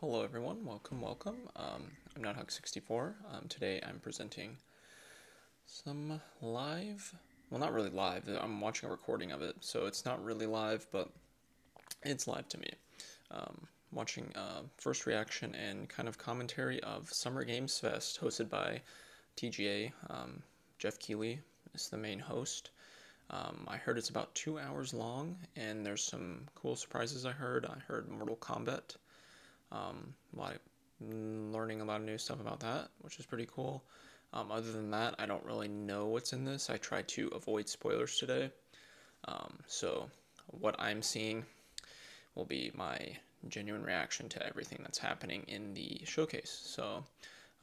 Hello everyone, welcome, welcome. Um, I'm NightHawk64. Um, today I'm presenting some live, well not really live, I'm watching a recording of it, so it's not really live, but it's live to me. Um, watching uh, first reaction and kind of commentary of Summer Games Fest hosted by TGA. Um, Geoff Keighley is the main host. Um, I heard it's about two hours long, and there's some cool surprises I heard. I heard Mortal Kombat um, like learning a lot of new stuff about that, which is pretty cool. Um, other than that, I don't really know what's in this. I try to avoid spoilers today. Um, so what I'm seeing will be my genuine reaction to everything that's happening in the showcase. So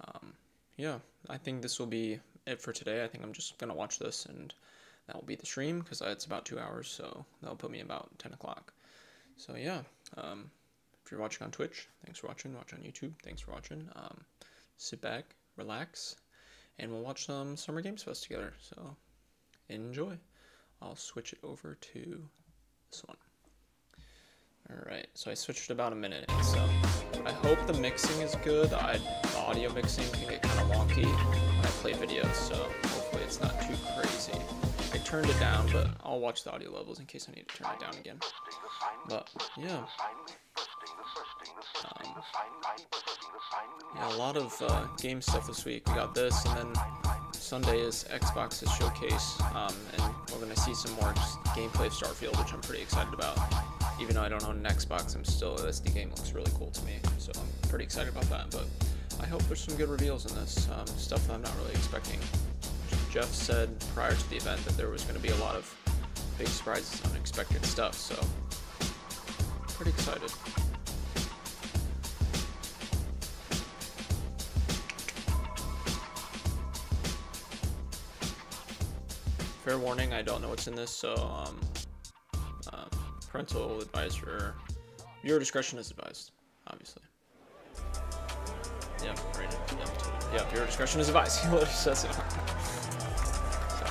um, yeah, I think this will be it for today. I think I'm just going to watch this and that will be the stream because it's about two hours. So that'll put me about 10 o'clock. So yeah, um, if you're watching on Twitch, thanks for watching. Watch on YouTube, thanks for watching. Um, sit back, relax, and we'll watch some Summer Games Fest together. So enjoy. I'll switch it over to this one. Alright, so I switched about a minute in, so I hope the mixing is good. I, the audio mixing can get kind of wonky when I play videos, so hopefully it's not too crazy. I turned it down, but I'll watch the audio levels in case I need to turn it down again. But, yeah. Yeah, a lot of uh, game stuff this week. We got this, and then Sunday is Xbox's showcase, um, and we're going to see some more gameplay of Starfield, which I'm pretty excited about. Even though I don't own an Xbox, I'm still, this game looks really cool to me, so I'm pretty excited about that. But I hope there's some good reveals in this, um, stuff that I'm not really expecting. Geoff said prior to the event that there was going to be a lot of big surprises, unexpected stuff, so pretty excited. Fair warning, I don't know what's in this, so um, um, parental advisor, your discretion is advised, obviously. Yeah, right. Yeah, yeah your discretion is advised. He literally says it. so.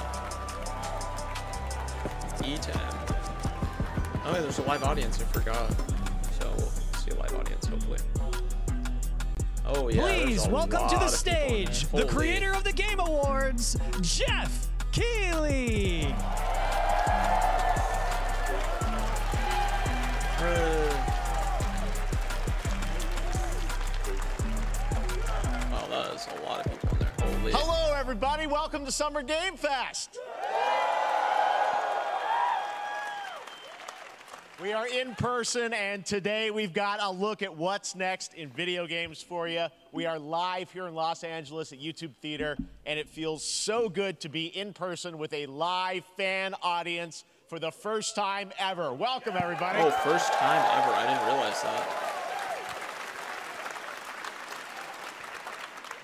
E10. Oh, yeah, there's a live audience. I forgot. So we'll see a live audience, hopefully. Oh yeah. Please welcome to the stage the creator of the Game Awards, Geoff Keighley. Wow, that is a lot of people in there. Holy. Hello, everybody. Welcome to Summer Game Fest. We are in person, and today we've got a look at what's next in video games for you. We are live here in Los Angeles at YouTube Theater, and it feels so good to be in person with a live fan audience for the first time ever. Welcome, everybody. Oh, first time ever. I didn't realize that.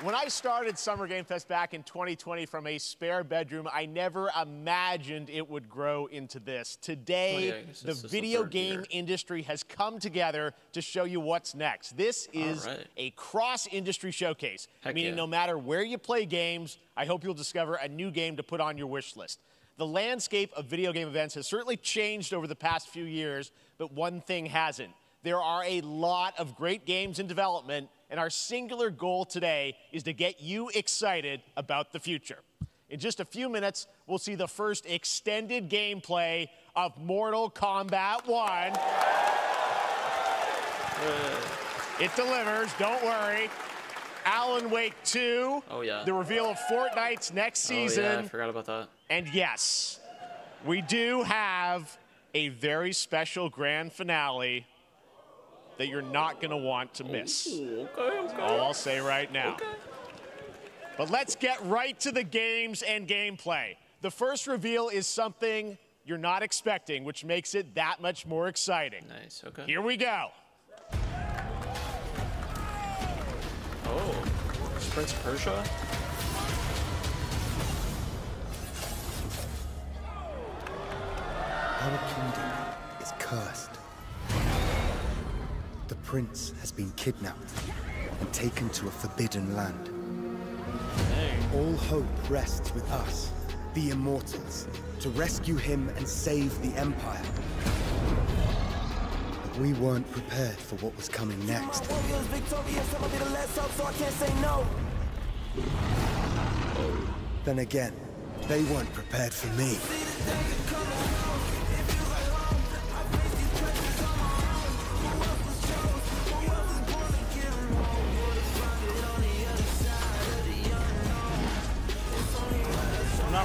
When I started Summer Game Fest back in 2020 from a spare bedroom, I never imagined it would grow into this. Today, oh, yeah, the video game year. industry has come together to show you what's next. This is right. a cross industry showcase, Heck meaning yeah. no matter where you play games, I hope you'll discover a new game to put on your wish list. The landscape of video game events has certainly changed over the past few years, but one thing hasn't. There are a lot of great games in development and our singular goal today is to get you excited about the future. In just a few minutes, we'll see the first extended gameplay of Mortal Kombat 1. it delivers, don't worry. Alan Wake 2. Oh, yeah. The reveal of Fortnite's next season. Oh, yeah, I forgot about that. And yes, we do have a very special grand finale that you're not going to want to miss. Ooh, okay, okay. All I'll say right now. Okay. But let's get right to the games and gameplay. The first reveal is something you're not expecting, which makes it that much more exciting. Nice, okay. Here we go. Oh, Prince Persia? Our kingdom is cursed prince has been kidnapped and taken to a forbidden land. All hope rests with us, the Immortals, to rescue him and save the Empire. But we weren't prepared for what was coming next. Then again, they weren't prepared for me.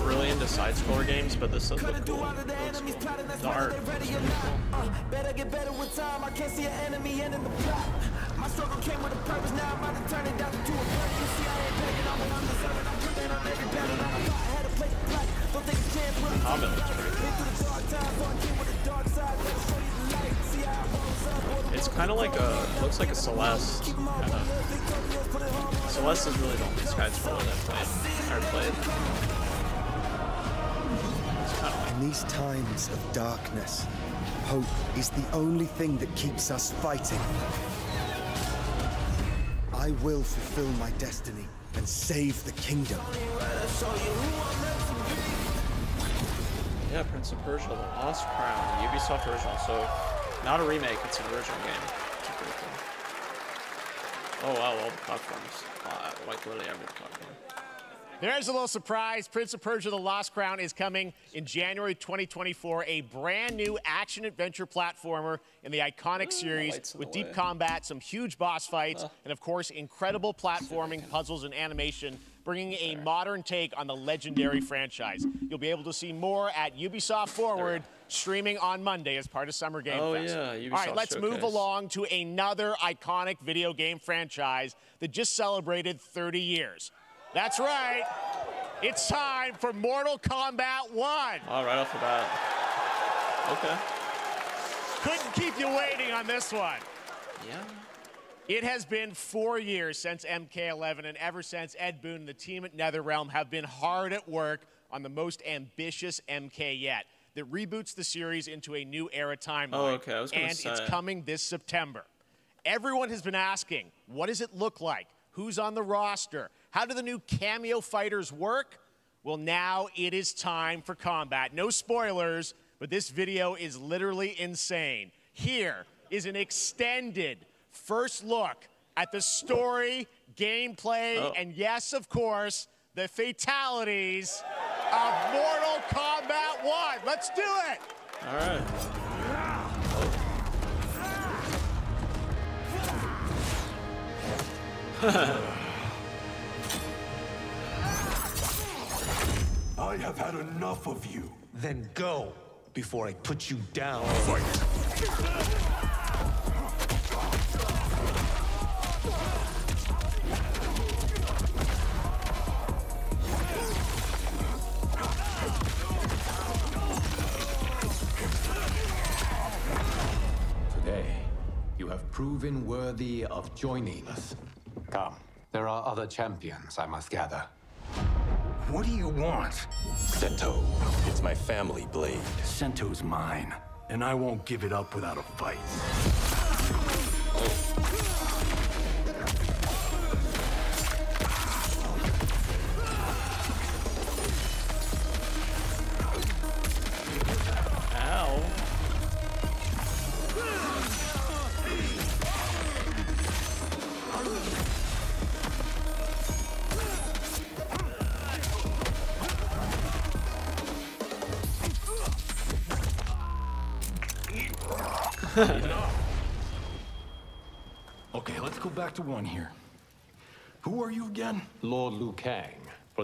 Really into side-scroller games, but this does look cool. The art cool. Better get better with time. I can't see an enemy in the plot. My struggle came with a purpose. Now I'm about to turn it down to a You see, I ain't begging. I'm an I'm putting on every battle. I had to play Don't take a chance with Comment the dark times, so I came with the dark side. show you the light. See how it rolls up. It's kind of like a, uh, looks like a Celeste. Kind of. Celeste is really the only side-scroller that played, or played. In these times of darkness, hope is the only thing that keeps us fighting. I will fulfill my destiny and save the kingdom. Yeah, Prince of Persia, The Lost Crown, the Ubisoft original. So, not a remake, it's an original game. Oh wow, all the platforms. Uh, like literally every platform. There's a little surprise. Prince of Persia The Lost Crown is coming in January 2024. A brand new action adventure platformer in the iconic Ooh, series with deep way. combat, some huge boss fights, uh. and of course, incredible platforming, puzzles, and animation, bringing a modern take on the legendary franchise. You'll be able to see more at Ubisoft Forward streaming on Monday as part of Summer Game oh, Fest. Yeah, Ubisoft All right, let's Showcase. move along to another iconic video game franchise that just celebrated 30 years. That's right. It's time for Mortal Kombat 1. All right off the bat. Okay. Couldn't keep you waiting on this one. Yeah. It has been four years since MK11, and ever since Ed Boon and the team at NetherRealm have been hard at work on the most ambitious MK yet that reboots the series into a new era timeline. Oh, okay. I was and say. it's coming this September. Everyone has been asking, what does it look like? Who's on the roster? How do the new cameo fighters work? Well, now it is time for combat. No spoilers, but this video is literally insane. Here is an extended first look at the story, gameplay, oh. and yes, of course, the fatalities of Mortal Kombat 1. Let's do it. All right. Oh. I have had enough of you. Then go before I put you down. Fight! Today, you have proven worthy of joining us. Come, there are other champions I must gather. What do you want? Sento. It's my family blade. Sento's mine, and I won't give it up without a fight.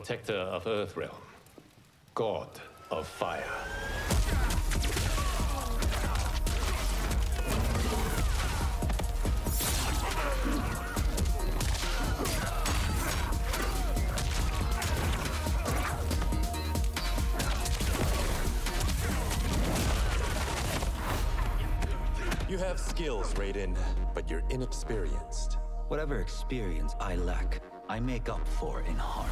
Protector of Earthrealm, god of fire. You have skills, Raiden, but you're inexperienced. Whatever experience I lack, I make up for in heart.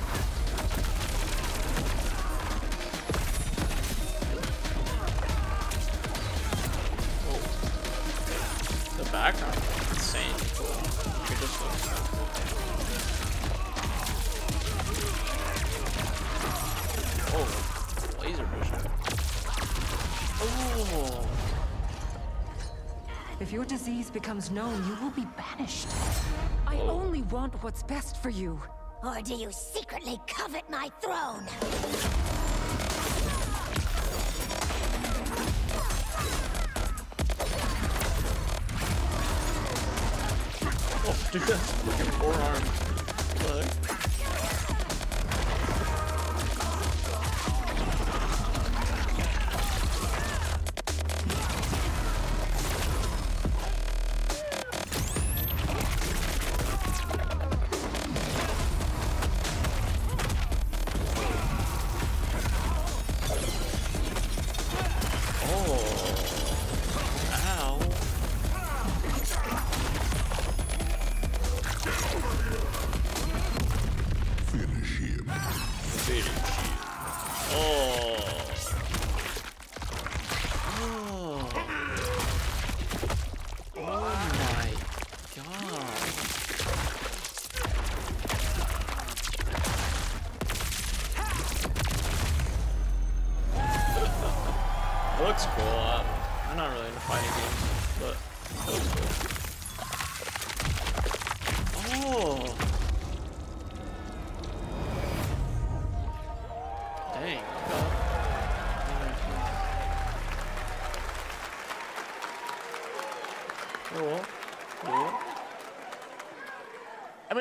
The background is insane Oh, laser vision. Oh. If your disease becomes known, you will be banished. I oh. only want what's best for you. Or do you secretly covet my throne? Oh, dude, that's freaking forearm. Look.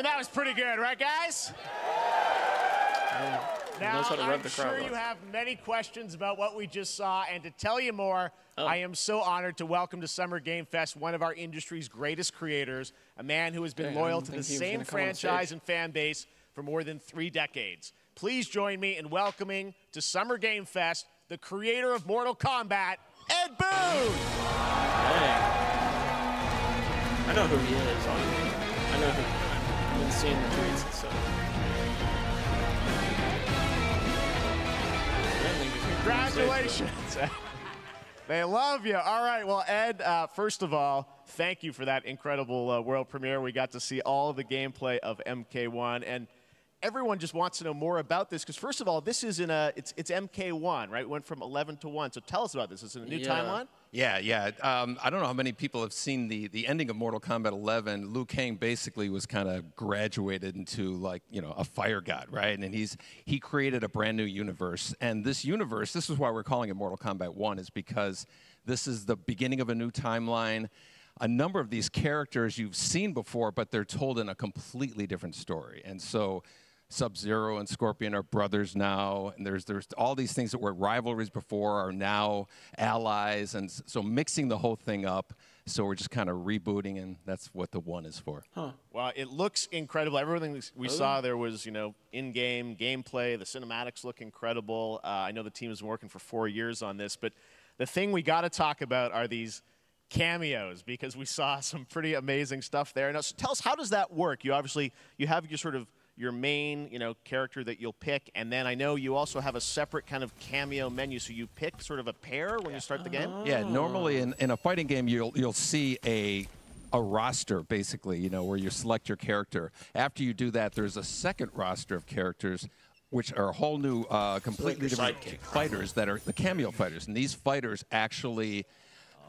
Mean, that was pretty good, right, guys? Yeah. Now, I'm sure you have many questions about what we just saw, and to tell you more, oh. I am so honored to welcome to Summer Game Fest one of our industry's greatest creators, a man who has been loyal to the same franchise and fan base for more than three decades. Please join me in welcoming to Summer Game Fest the creator of Mortal Kombat, Ed Boon! Hey. I know who he is. I know who. Been seeing the tweets and stuff. Congratulations. they love you. All right. Well, Ed, uh, first of all, thank you for that incredible uh, world premiere. We got to see all the gameplay of MK1. And everyone just wants to know more about this because first of all, this is in a it's it's MK1, right? It went from 11 to 1. So tell us about this. Is it a new yeah. timeline? Yeah, yeah. Um, I don't know how many people have seen the the ending of Mortal Kombat 11. Liu Kang basically was kind of graduated into like you know a fire god, right? And he's he created a brand new universe, and this universe, this is why we're calling it Mortal Kombat 1, is because this is the beginning of a new timeline a number of these characters you've seen before, but they're told in a completely different story. And so Sub Zero and Scorpion are brothers now, and there's there's all these things that were rivalries before are now allies, and so mixing the whole thing up. So we're just kind of rebooting, and that's what the one is for. Huh. Well, it looks incredible. Everything we oh. saw there was, you know, in-game gameplay. The cinematics look incredible. Uh, I know the team has been working for four years on this, but the thing we got to talk about are these cameos because we saw some pretty amazing stuff there. Now, so tell us, how does that work? You obviously you have your sort of your main, you know, character that you'll pick, and then I know you also have a separate kind of cameo menu, so you pick sort of a pair when you start the game. Yeah, normally in, in a fighting game, you'll you'll see a a roster basically, you know, where you select your character. After you do that, there's a second roster of characters which are a whole new, uh, completely different fighters that are the cameo fighters. And these fighters actually,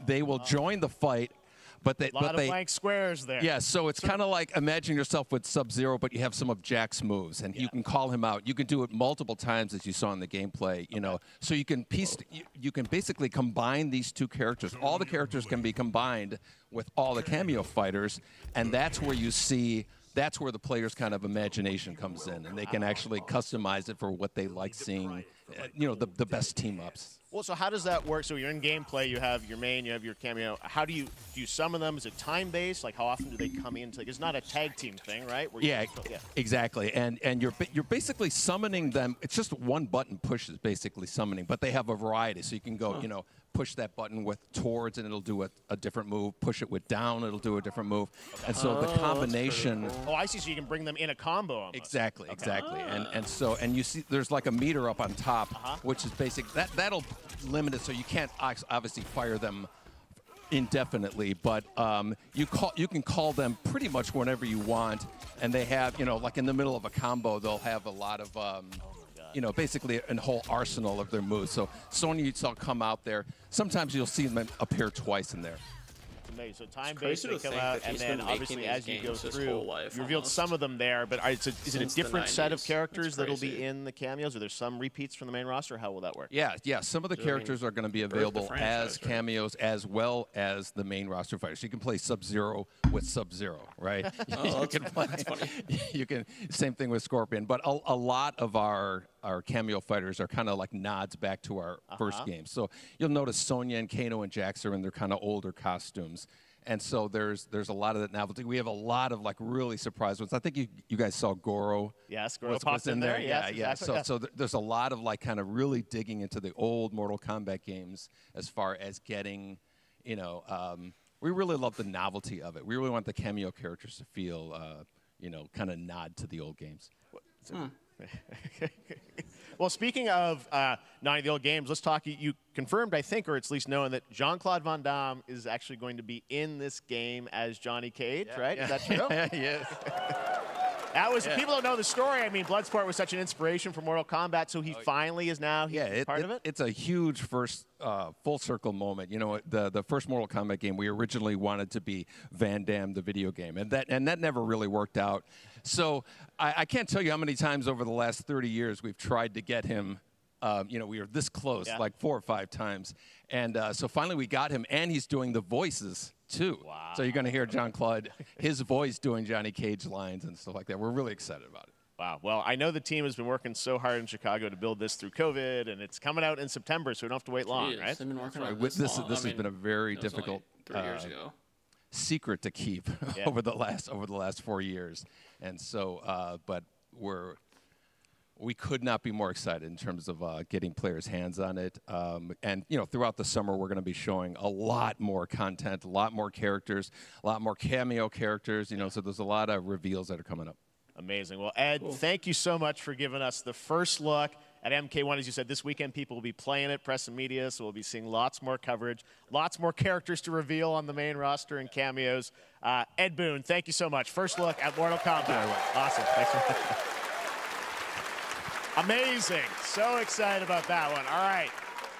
they will join the fight but they, a lot but of they, blank squares there. Yeah, so it's kind of like imagine yourself with Sub Zero, but you have some of Jack's moves, and yeah. you can call him out. You can do it multiple times, as you saw in the gameplay. You okay. know, so you can piece, you, you can basically combine these two characters. All the characters can be combined with all the cameo fighters, and that's where you see that's where the player's kind of imagination comes in, and they can actually customize it for what they like seeing, uh, you know, the, the best team ups. Well, so how does that work? So you're in gameplay, you have your main, you have your cameo. How do you do you summon them? Is it time based? Like how often do they come in? Like it's not a tag team thing, right? Yeah, yeah, exactly. And and you're you're basically summoning them. It's just one button push is basically summoning, but they have a variety. So you can go, huh. you know, push that button with towards and it'll do a, a, different move. Push it with down, it'll do a different move. And so the oh, combination. Cool. Oh, I see. So you can bring them in a combo. Almost. Exactly, okay. exactly. Ah. And and so and you see there's like a meter up on top, uh -huh. which is basic. That that'll limit it so you can't obviously fire them indefinitely, but um, you call you can call them pretty much whenever you want, and they have you know like in the middle of a combo they'll have a lot of. Um, you know, basically a whole arsenal of their moves. So Sonya, you saw come out there. Sometimes you'll see them appear twice in there. amazing. So time-based, they come out, and then obviously as you go through, you revealed almost. some of them there. But uh, are, is it a different set of characters that'll be in the cameos? Are there some repeats from the main roster? How will that work? Yeah, yeah. Some of the So, I mean, characters are going to be available franchise, as right? cameos as well as the main roster fighters. You can play Sub Zero with Sub Zero, right? Oh, you can play. that's funny. You can same thing with Scorpion, but a, a lot of our our cameo fighters are kind of like nods back to our first Uh-huh. game. So you'll notice Sonya and Kano and Jax are in their kind of older costumes. And so there's there's a lot of that novelty. We have a lot of like really surprise ones. I think you, you guys saw Goro. Yes, Goro was, was in in there. there. Yeah, Yes, yeah. exactly, So yeah. so there's a lot of like kind of really digging into the old Mortal Kombat games as far as getting, you know, um, we really love the novelty of it. We really want the cameo characters to feel, uh, you know, kind of nod to the old games. Well, speaking of uh, nine of the old games, let's talk. You, you confirmed, I think, or it's at least known that Jean Claude Van Damme is actually going to be in this game as Johnny Cage, right? Is that true? yes. That was Yeah. people don't know the story. I mean, Bloodsport was such an inspiration for Mortal Kombat, so he finally is now he's Oh, Yeah, it, part it- of it. It's a huge first uh, full circle moment. You know, the the first Mortal Kombat game we originally wanted to be Van Damme the video game, and that and that never really worked out. So I, I can't tell you how many times over the last 30 years we've tried to get him. Um, you know, we were this close, Yeah. like four or five times, and uh, so finally we got him, and he's doing the voices too. So you're going to hear John Claude, his voice doing Johnny Cage lines and stuff like that. We're really excited about it. Wow. Well, I know the team has been working so hard in Chicago to build this through COVID, and it's coming out in September, so we don't have to wait long, Jeez, right? They've been working Right, on with this. this long. this I has mean, been a very it was only difficult three years uh, ago. Secret to keep Yeah. over the last over the last four years, and so uh, but we're we could not be more excited in terms of uh, getting players' hands on it. Um, and you know, throughout the summer, we're going to be showing a lot more content, a lot more characters, a lot more cameo characters. You know, so there's a lot of reveals that are coming up. Amazing. Well, Ed, thank you so much for giving us the first look at MK1. As you said, this weekend people will be playing it, press and media, so we'll be seeing lots more coverage, lots more characters to reveal on the main roster and cameos. Uh, Ed Boon, thank you so much. First look at Mortal Kombat. Awesome. Thanks. Amazing. So excited about that one. All right.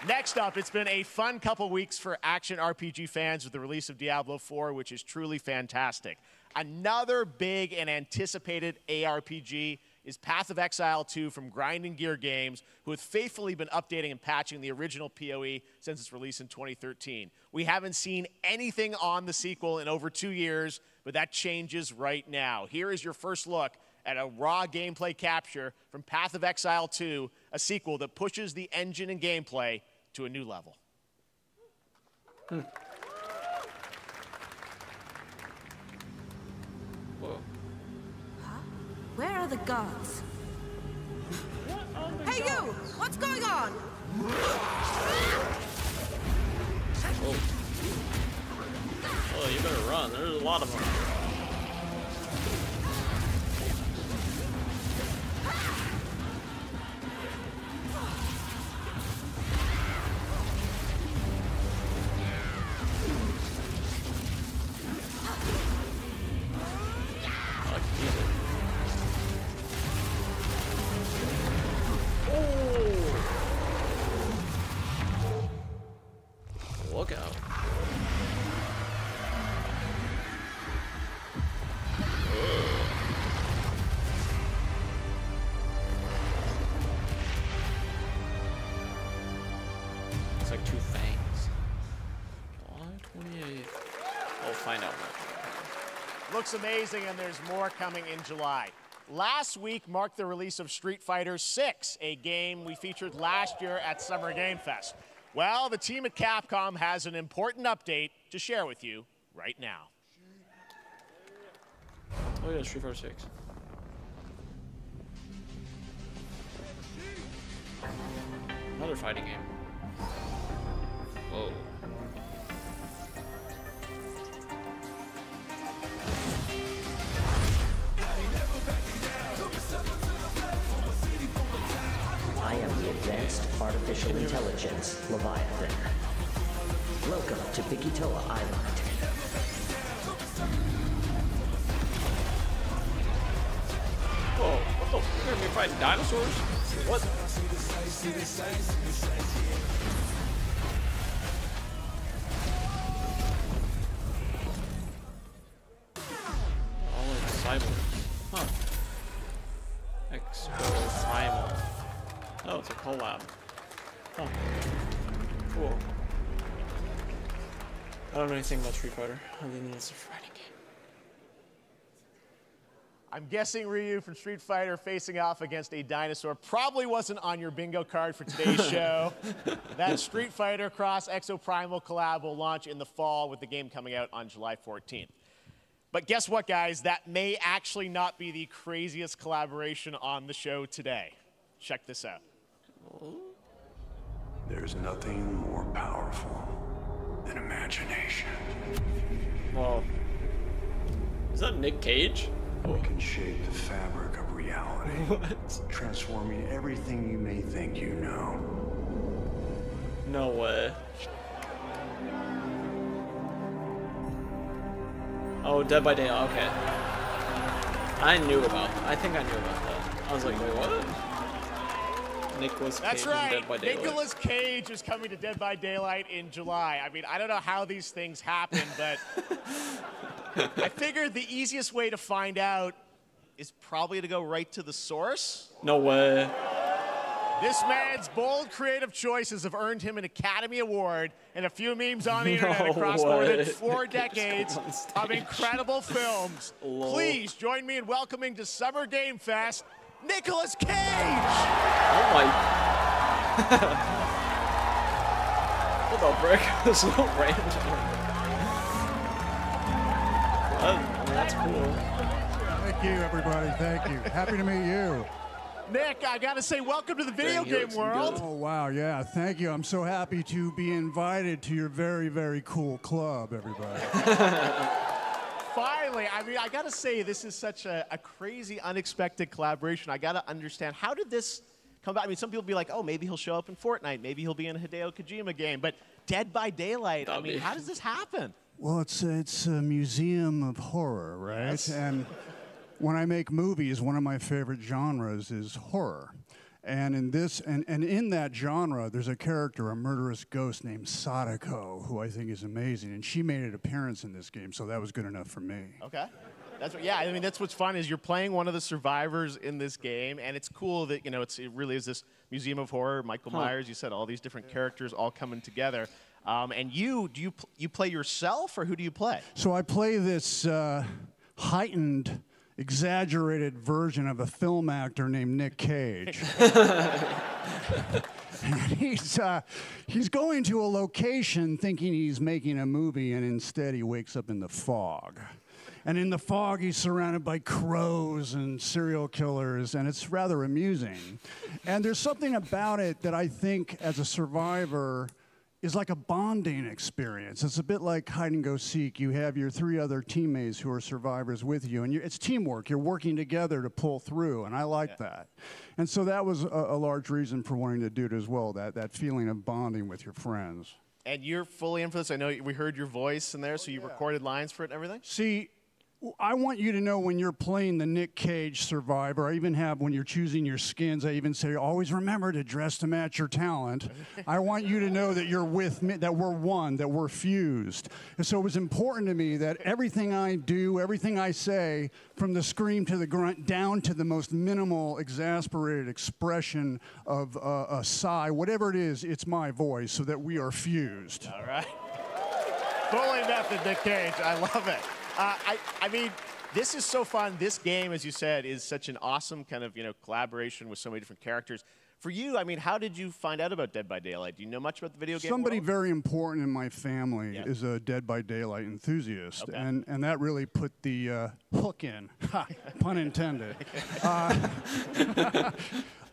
Next up, it's been a fun couple weeks for action RPG fans with the release of Diablo 4, which is truly fantastic. Another big and anticipated ARPG is Path of Exile 2 from Grinding Gear Games, who have faithfully been updating and patching the original PoE since its release in 2013. We haven't seen anything on the sequel in over two years, but that changes right now. Here is your first look at a raw gameplay capture from Path of Exile 2, a sequel that pushes the engine and gameplay to a new level. Hmm. Where are the gods? Hey, you! What's going on? Oh. oh, you better run. There's a lot of them. Amazing, and there's more coming in July. Last week marked the release of Street Fighter VI, a game we featured last year at Summer Game Fest. Well, the team at Capcom has an important update to share with you right now. Oh yeah, Street Fighter 6. Another fighting game. Whoa. Advanced Artificial Intelligence Leviathan. Welcome to Bikitoa Island. Whoa, what the? We're gonna fighting dinosaurs? What? Don't know anything about Street Fighter other than it's a fighting game. I'm guessing Ryu from Street Fighter facing off against a dinosaur probably wasn't on your bingo card for today's show. that Street Fighter Cross Exoprimal collab will launch in the fall with the game coming out on July 14th. But guess what, guys? That may actually not be the craziest collaboration on the show today. Check this out. There's nothing more powerful than imagination. Whoa. Is that Nick Cage? We can shape the fabric of reality. What? Transforming everything you may think you know. No way. Oh, Dead by Daylight. Okay. I knew about. That. I think I knew about that. I was like, wait, what? Nicolas Cage That's right. Dead by Daylight. Nicolas Cage is coming to Dead by Daylight in July. I mean, I don't know how these things happen, but I figured the easiest way to find out is probably to go right to the source. No way. This man's bold creative choices have earned him an Academy Award and a few memes on the internet No across more than four decades of incredible films. Please join me in welcoming to Summer Game Fest, Nicolas Cage! Oh my. Hold up, Rick. This is so random. That- I mean, that's cool. Thank you, everybody. Thank you. Happy to meet you. Nick, I gotta say, welcome to the video game world. Oh, wow. Yeah, thank you. I'm so happy to be invited to your very, very cool club, everybody. Finally, I mean, I gotta say, this is such a, a crazy, unexpected collaboration. I gotta understand how did this come about? I mean, some people be like, oh, maybe he'll show up in Fortnite, maybe he'll be in a Hideo Kojima game, but Dead by Daylight. I mean, how does this happen? Well, it's it's a museum of horror, right? Yes. And when I make movies, one of my favorite genres is horror. And in this and, and in that genre, there's a character, a murderous ghost named Sadako, who I think is amazing. And she made an appearance in this game, so that was good enough for me. Okay. That's what, yeah, I mean, that's what's fun is you're playing one of the survivors in this game, and it's cool that, you know, it's, it really is this museum of horror. Michael Huh. Myers, you said all these different characters all coming together. Um, and you, do you, pl- you play yourself, or who do you play? So I play this uh, heightened, exaggerated version of a film actor named Nick Cage. He's, uh, he's going to a location thinking he's making a movie, and instead he wakes up in the fog. And in the fog, he's surrounded by crows and serial killers, and it's rather amusing. And there's something about it that I think, as a survivor, is like a bonding experience. It's a bit like hide and go seek. You have your three other teammates who are survivors with you, and it's teamwork. You're working together to pull through, and I like that. And so that was a, a large reason for wanting to do it as well. That that feeling of bonding with your friends. And you're fully in for this. I know we heard your voice in there, oh, so you recorded lines for it and everything? See, I want you to know when you're playing the Nick Cage survivor, I even have when you're choosing your skins, I even say, always remember to dress to match your talent. I want you to know that you're with me, that we're one, that we're fused. And so it was important to me that everything I do, everything I say, from the scream to the grunt, down to the most minimal, exasperated expression of uh, a sigh, whatever it is, it's my voice so that we are fused. All right. Fully method, Nick Cage. I love it. Uh, I, I mean, this is so fun. This game, as you said, is such an awesome kind of you know collaboration with so many different characters. For you, I mean, how did you find out about Dead by Daylight? Do you know much about the video game? Somebody world? very important in my family is a Dead by Daylight enthusiast, Okay. and and that really put the uh, hook in, pun intended. Uh,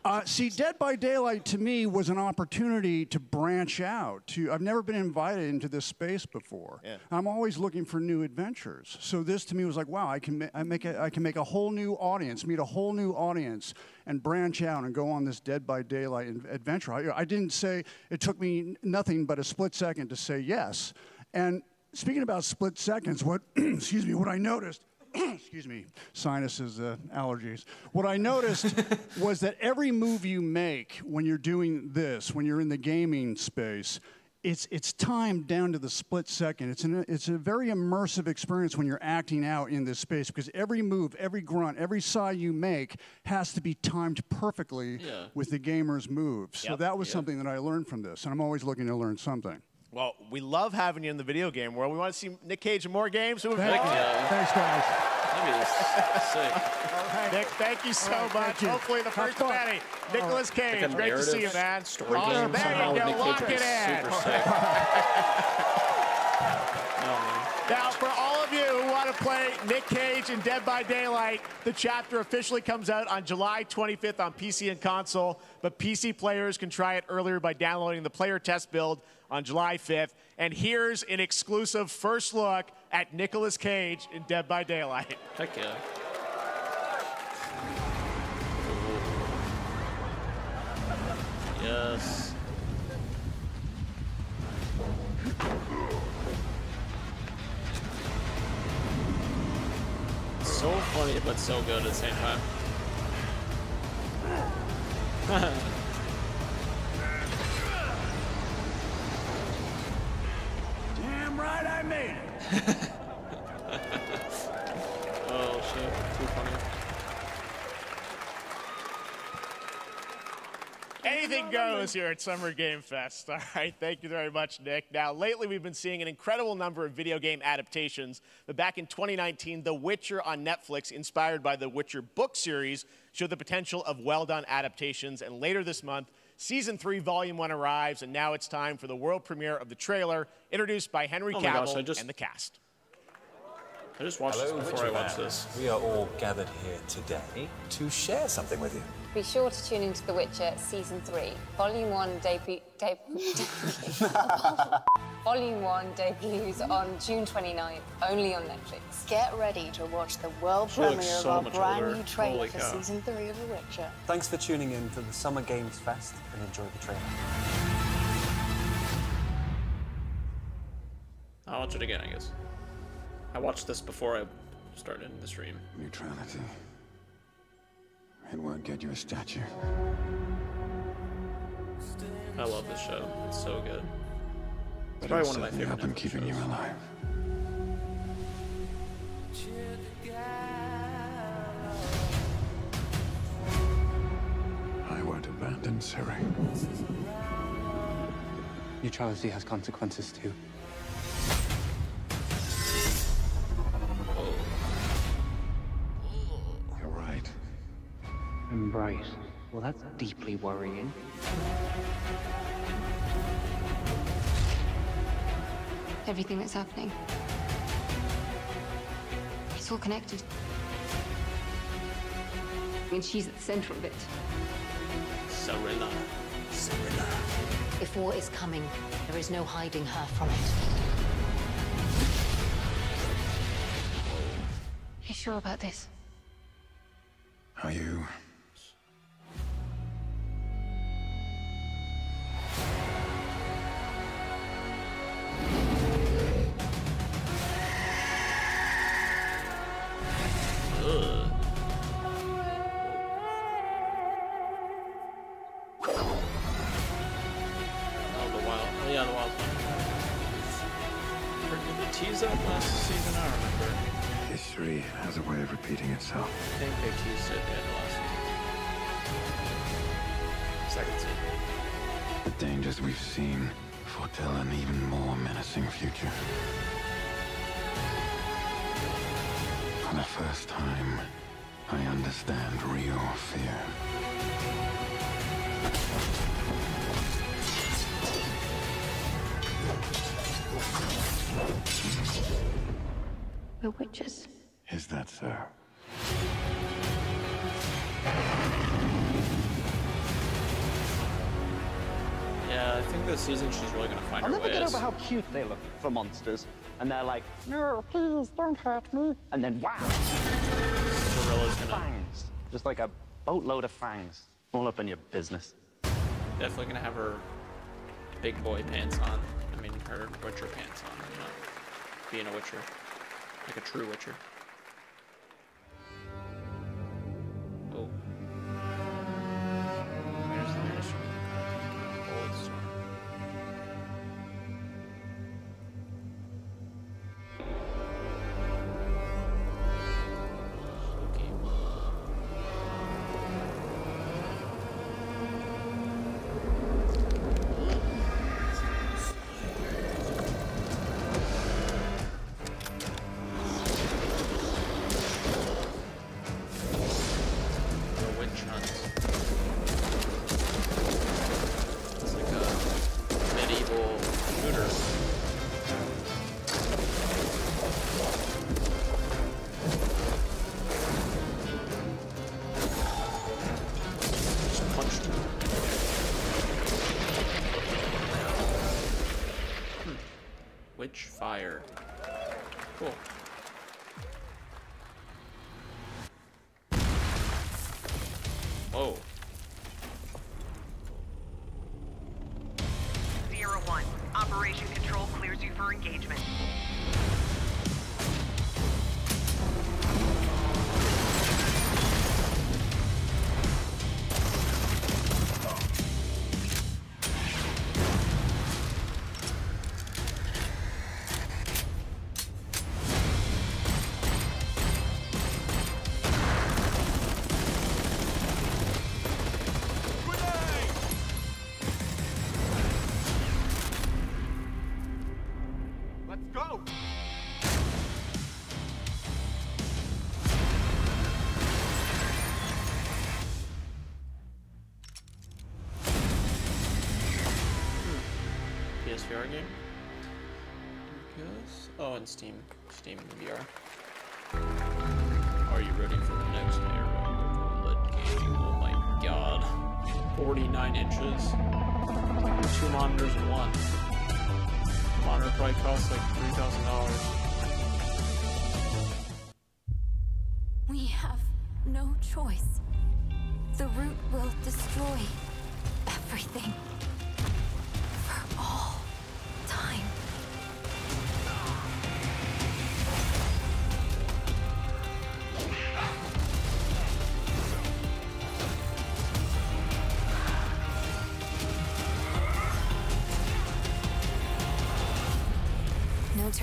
uh, see, Dead by Daylight to me was an opportunity to branch out. To I've never been invited into this space before. Yeah. I'm always looking for new adventures. So this to me was like, wow, I can ma- I make a, I can make a whole new audience, meet a whole new audience, and branch out and go on this Dead by Daylight adventure. I, I didn't say it took me nothing but a split second to say yes. And speaking about split seconds, what excuse me, what I noticed. excuse me, sinuses, uh, allergies. What I noticed was that every move you make when you're doing this, when you're in the gaming space, it's it's timed down to the split second. It's an it's a very immersive experience when you're acting out in this space because every move, every grunt, every sigh you make has to be timed perfectly Yeah. with the gamer's moves. So Yep. that was Yeah. something that I learned from this, and I'm always looking to learn something. Well, we love having you in the video game world. We want to see Nick Cage in more games. So Thank you. Thanks, guys. That'd be sick. Nick, thank you so All right, much. you. Hopefully, the first fun. of many. Nicolas Cage, Like great to see you, narrative man. story Awesome. game There you go. Lock Cage it in. super sick. Now, for all of you who want to play Nick Cage in Dead by Daylight, the chapter officially comes out on July 25th on PC and console, but PC players can try it earlier by downloading the player test build on July 5th. And here's an exclusive first look at Nicolas Cage in Dead by Daylight. Heck yeah. Yes. So funny, but so good at the same time. Damn right I made it. oh shit, too funny. Anything goes here at Summer Game Fest. All right, thank you very much, Nick. Now, lately we've been seeing an incredible number of video game adaptations, but back in 2019, The Witcher on Netflix, inspired by the Witcher book series, showed the potential of well done adaptations. And later this month, Season 3, Volume 1 arrives, and now it's time for the world premiere of the trailer, introduced by Henry Oh Cavill gosh, just- and the cast. I just watched Hello, this before I watched this. We are all gathered here today to share something with you. Be sure to tune into The Witcher Season 3. Volume 1 debut... debut Volume 1 debuts on June 29th, only on Netflix. Get ready to watch the world She looks premiere of our brand older. new trailer Holy for cow. season three of The Witcher. Thanks for tuning in to the Summer Games Fest and enjoy the trailer. I'll watch it again, I guess. I watched this before I started the stream. Neutrality. It won't get you a statue. I love this show. It's so good. It's But probably it's one of my certainly favorite up and Netflix keeping you alive. I won't abandon Ciri. Neutrality has consequences too. Embrace. Well, that's deeply worrying. Everything that's happening. It's all connected. And she's at the center of it. Cirilla. Cirilla. If war is coming, there is no hiding her from it. You sure about this? Are you? Think this season she's really gonna find I'll her never get over how cute they look for monsters. And they're like, no, please don't hurt me. And then, wow, Gorilla's gonna fangs. Just like a boatload of fangs. All up in your business. definitely gonna have her big boy pants on. I mean, her Witcher pants on. being a Witcher, like a true Witcher. VR game. Because oh, and Steam, Steam VR. Are you ready for the next of OLED gaming? Oh my god, 49 inches, two monitors in one. monitor probably costs like three thousand dollars.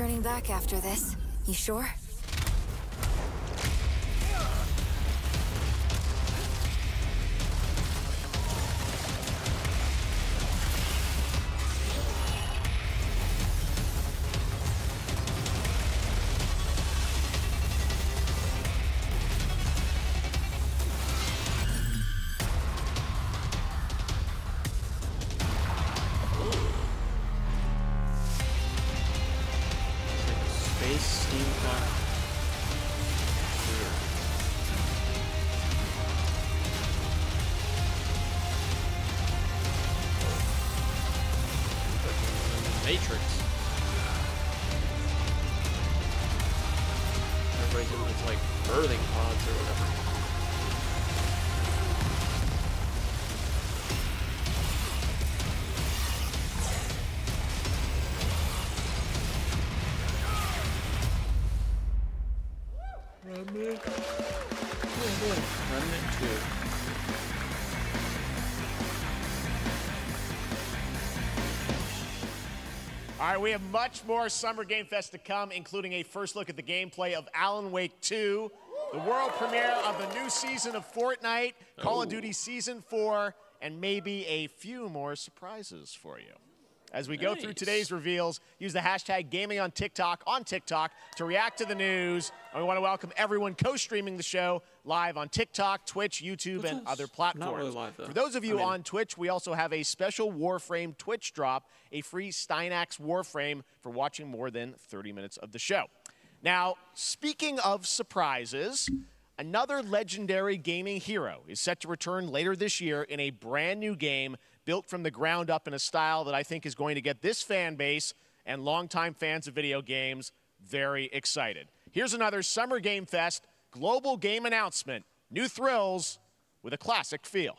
Turning back after this. You sure? All right, we have much more Summer Game Fest to come, including a first look at the gameplay of Alan Wake 2, the world premiere of the new season of Fortnite, Call of Oh. Duty Season 4, and maybe a few more surprises for you. As we go through today's reveals, use the hashtag gaming on TikTok on TikTok to react to the news. And we want to welcome everyone co-streaming the show live on TikTok, Twitch, YouTube, and other platforms. really live. For those of you I mean- on Twitch, we also have a special Warframe Twitch drop, a free Styanax Warframe for watching more than 30 minutes of the show. Now, speaking of surprises, another legendary gaming hero is set to return later this year in a brand new game built from the ground up in a style that I think is going to get this fan base and longtime fans of video games very excited. Here's another Summer Game Fest global game announcement. New thrills with a classic feel.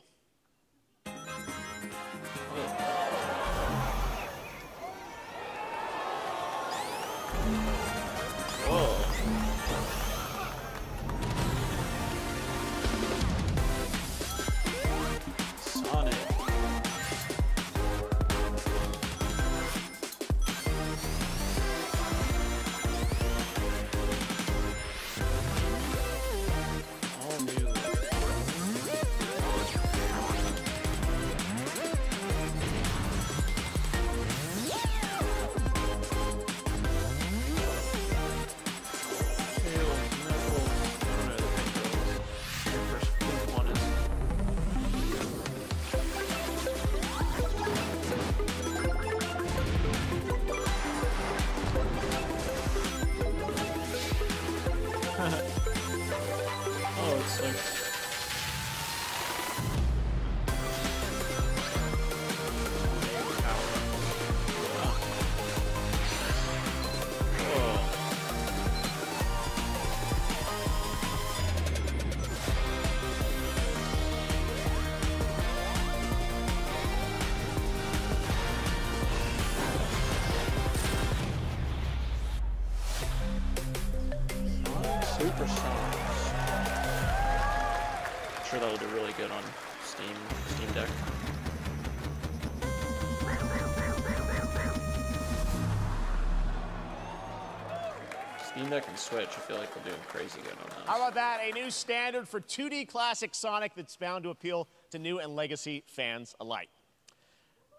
And Switch, I feel like we're doing crazy good on that. How about that? A new standard for 2D classic Sonic that's bound to appeal to new and legacy fans alike.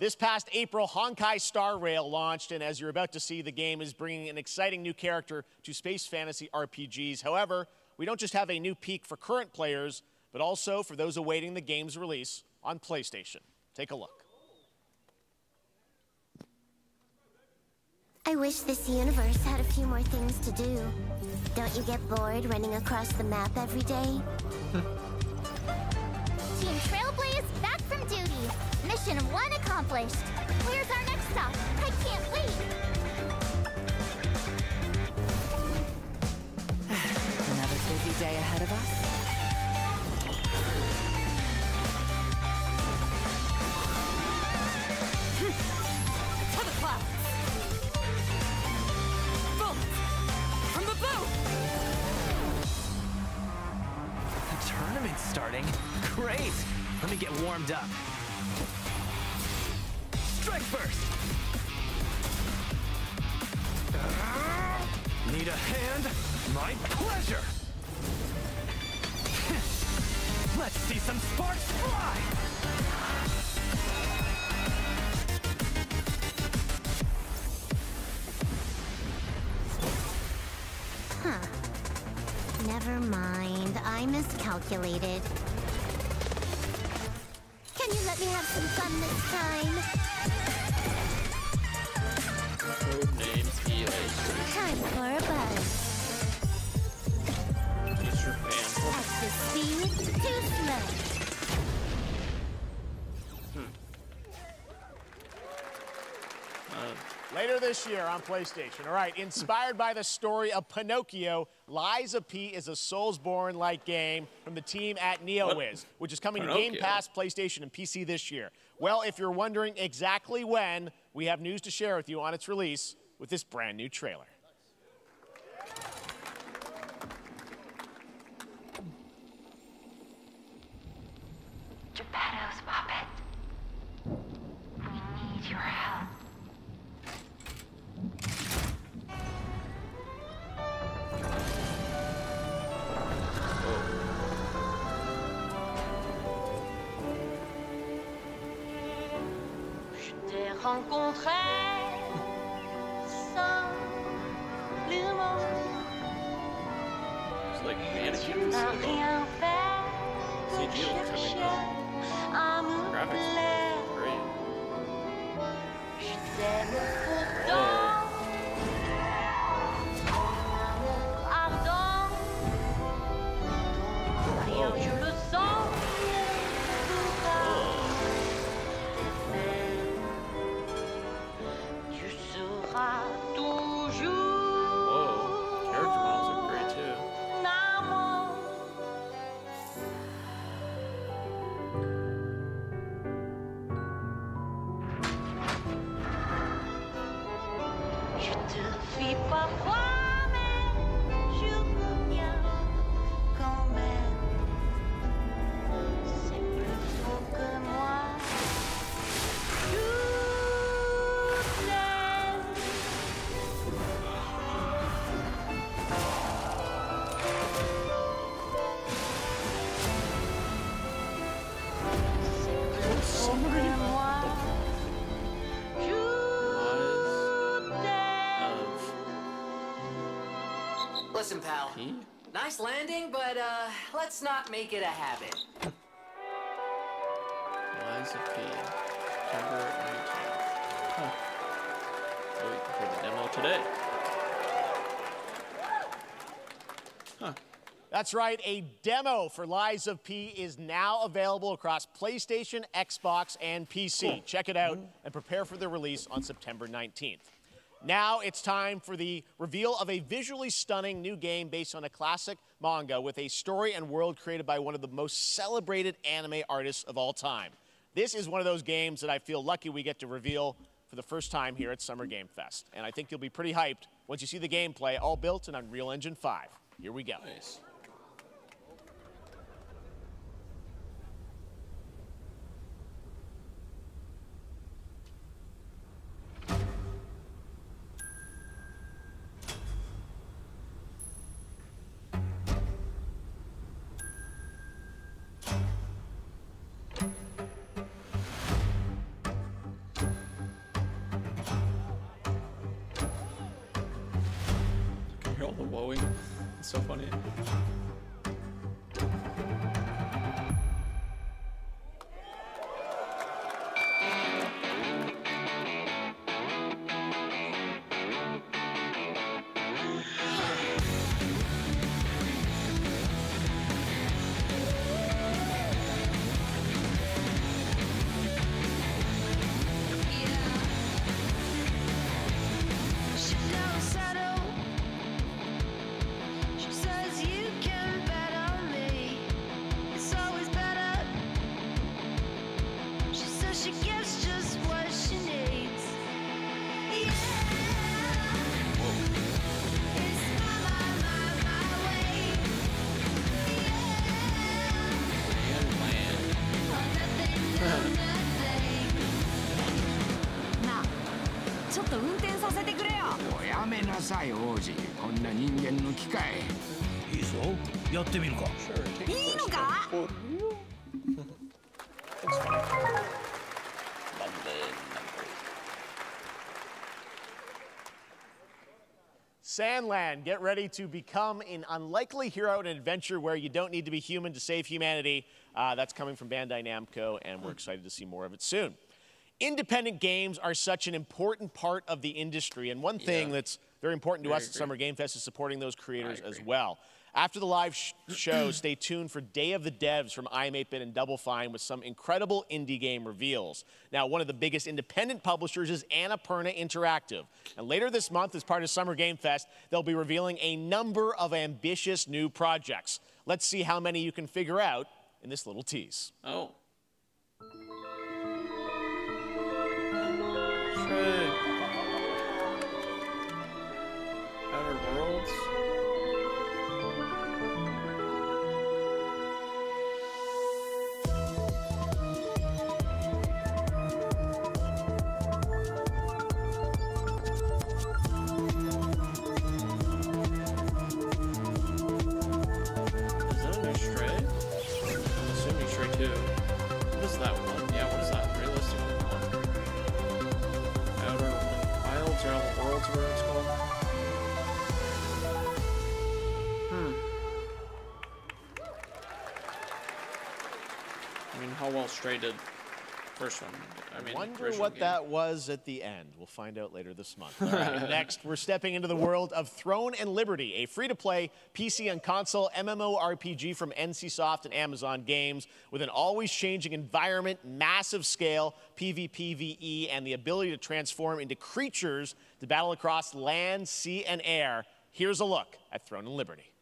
This past April, Honkai Star Rail launched, and as you're about to see, the game is bringing an exciting new character to space fantasy RPGs. However, we don't just have a new peek for current players, but also for those awaiting the game's release on PlayStation. Take a look. I wish this universe had a few more things to do. Don't you get bored running across the map every day? Team Trailblaze back from duty. Mission one accomplished. Where's our next stop? I can't wait. Another busy day ahead of us. Tournament's starting. Great. Let me get warmed up. Strike first. Need a hand? My pleasure. Let's see some sparks fly. Never mind. I miscalculated. Can you let me have some fun this time? This year on PlayStation. All right, inspired by the story of Pinocchio, Lies of P is a Soulsborne like game from the team at NeoWiz, which is coming to Game Pass, PlayStation, and PC this year. Well, if you're wondering exactly when, we have news to share with you on its release with this brand new trailer. Geppetto's puppet. We need your help. T'ai rencontré sans le mot. It's like n'as rien fait pour CG looks chercher à me plaire. great. Je t'aime Listen. Nice landing, but uh, let's not make it a habit. Lies of P. September 19th. Huh. So we can play the demo today. That's right, a demo for Lies of P is now available across PlayStation, Xbox, and PC. Check it out and prepare for the release on September 19th. Now it's time for the reveal of a visually stunning new game based on a classic manga with a story and world created by one of the most celebrated anime artists of all time. This is one of those games that I feel lucky we get to reveal for the first time here at Summer Game Fest. And I think you'll be pretty hyped once you see the gameplay, all built in Unreal Engine 5. Here we go. Nice. Woeing. It's so funny. めなさい王子こんな人間の機械いいぞやってみるかいいのか Sandland, get ready to become an unlikely hero in an adventure where you don't need to be human to save humanity. Uh, that's coming from Bandai Namco, and we're excited to see more of it soon. Independent games are such an important part of the industry, and one thing Yeah. that's very important to I us at. Summer Game Fest is supporting those creators as well. After the live sh- show, stay tuned for Day of the Devs from iam8bit and Double Fine with some incredible indie game reveals. Now, one of the biggest independent publishers is Annapurna Interactive. And later this month, as part of Summer Game Fest, they'll be revealing a number of ambitious new projects. Let's see how many you can figure out in this little tease. Oh. Wonder original what game. that was at the end. We'll find out later this month. All right, next, we're stepping into the world of Throne and Liberty, a free-to-play PC and console MMORPG from NCSoft and Amazon Games with an always-changing environment, massive scale, PvPvE, and the ability to transform into creatures to battle across land, sea, and air. Here's a look at Throne and Liberty.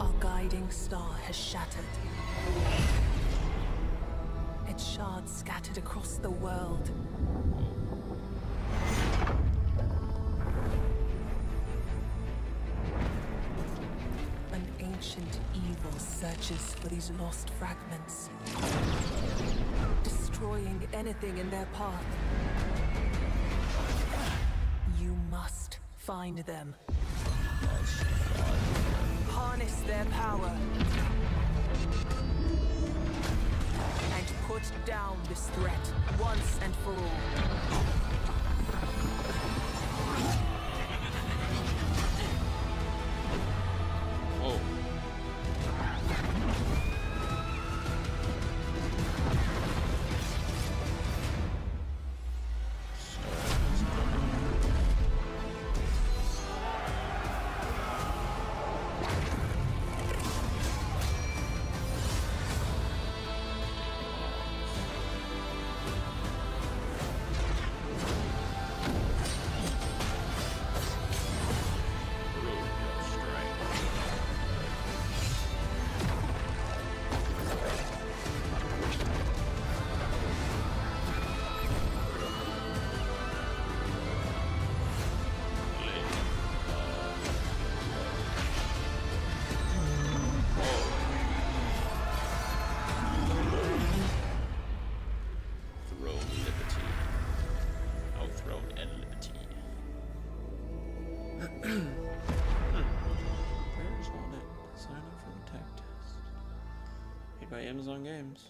Our guiding star has shattered. Shards scattered across the world. An ancient evil searches for these lost fragments, destroying anything in their path. You must find them. Harness their power. Put down this threat once and for all. Amazon Games.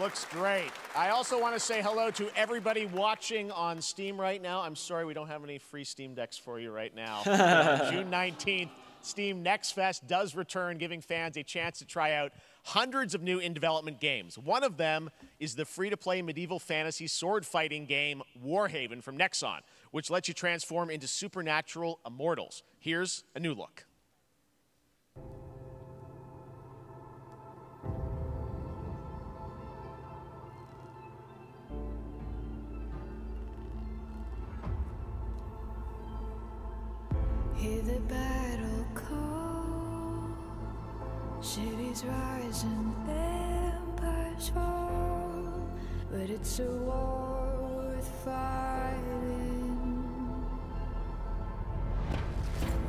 Looks great. I also want to say hello to everybody watching on Steam right now. I'm sorry we don't have any free Steam decks for you right now. June 19th, Steam Next Fest does return, giving fans a chance to try out hundreds of new in development games. One of them is the free to play medieval fantasy sword fighting game Warhaven from Nexon, which lets you transform into supernatural immortals. Here's a new look. Hear the battle call. Cities rise and empires fall. But it's a war worth fighting.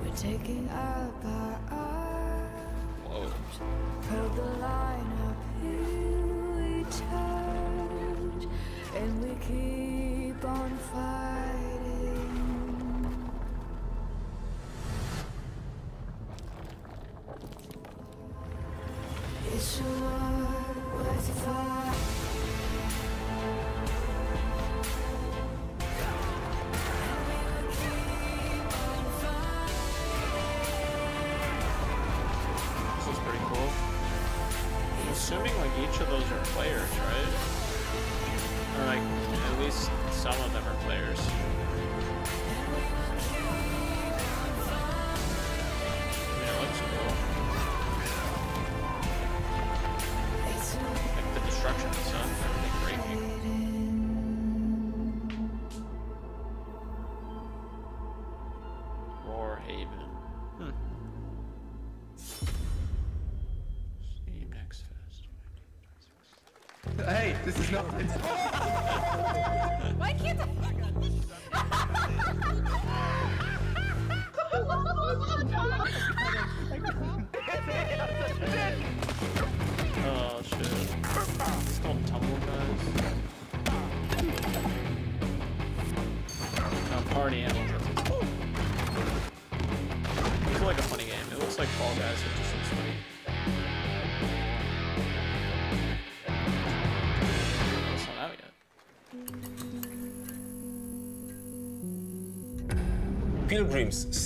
We're taking up our arms. Held the line up, here we charge. And we keep It's this is not. Why can't Oh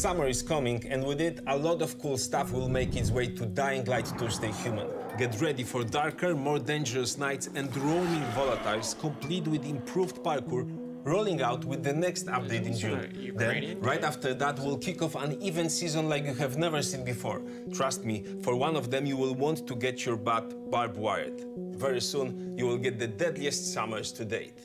summer is coming, and with it, a lot of cool stuff will make its way to Dying Light 2 Stay Human. Get ready for darker, more dangerous nights and roaming volatiles, complete with improved parkour, rolling out with the next update in June. Then, right after that, we'll kick off an event season like you have never seen before. Trust me, for one of them, you will want to get your butt barbed wired. Very soon, you will get the deadliest summers to date.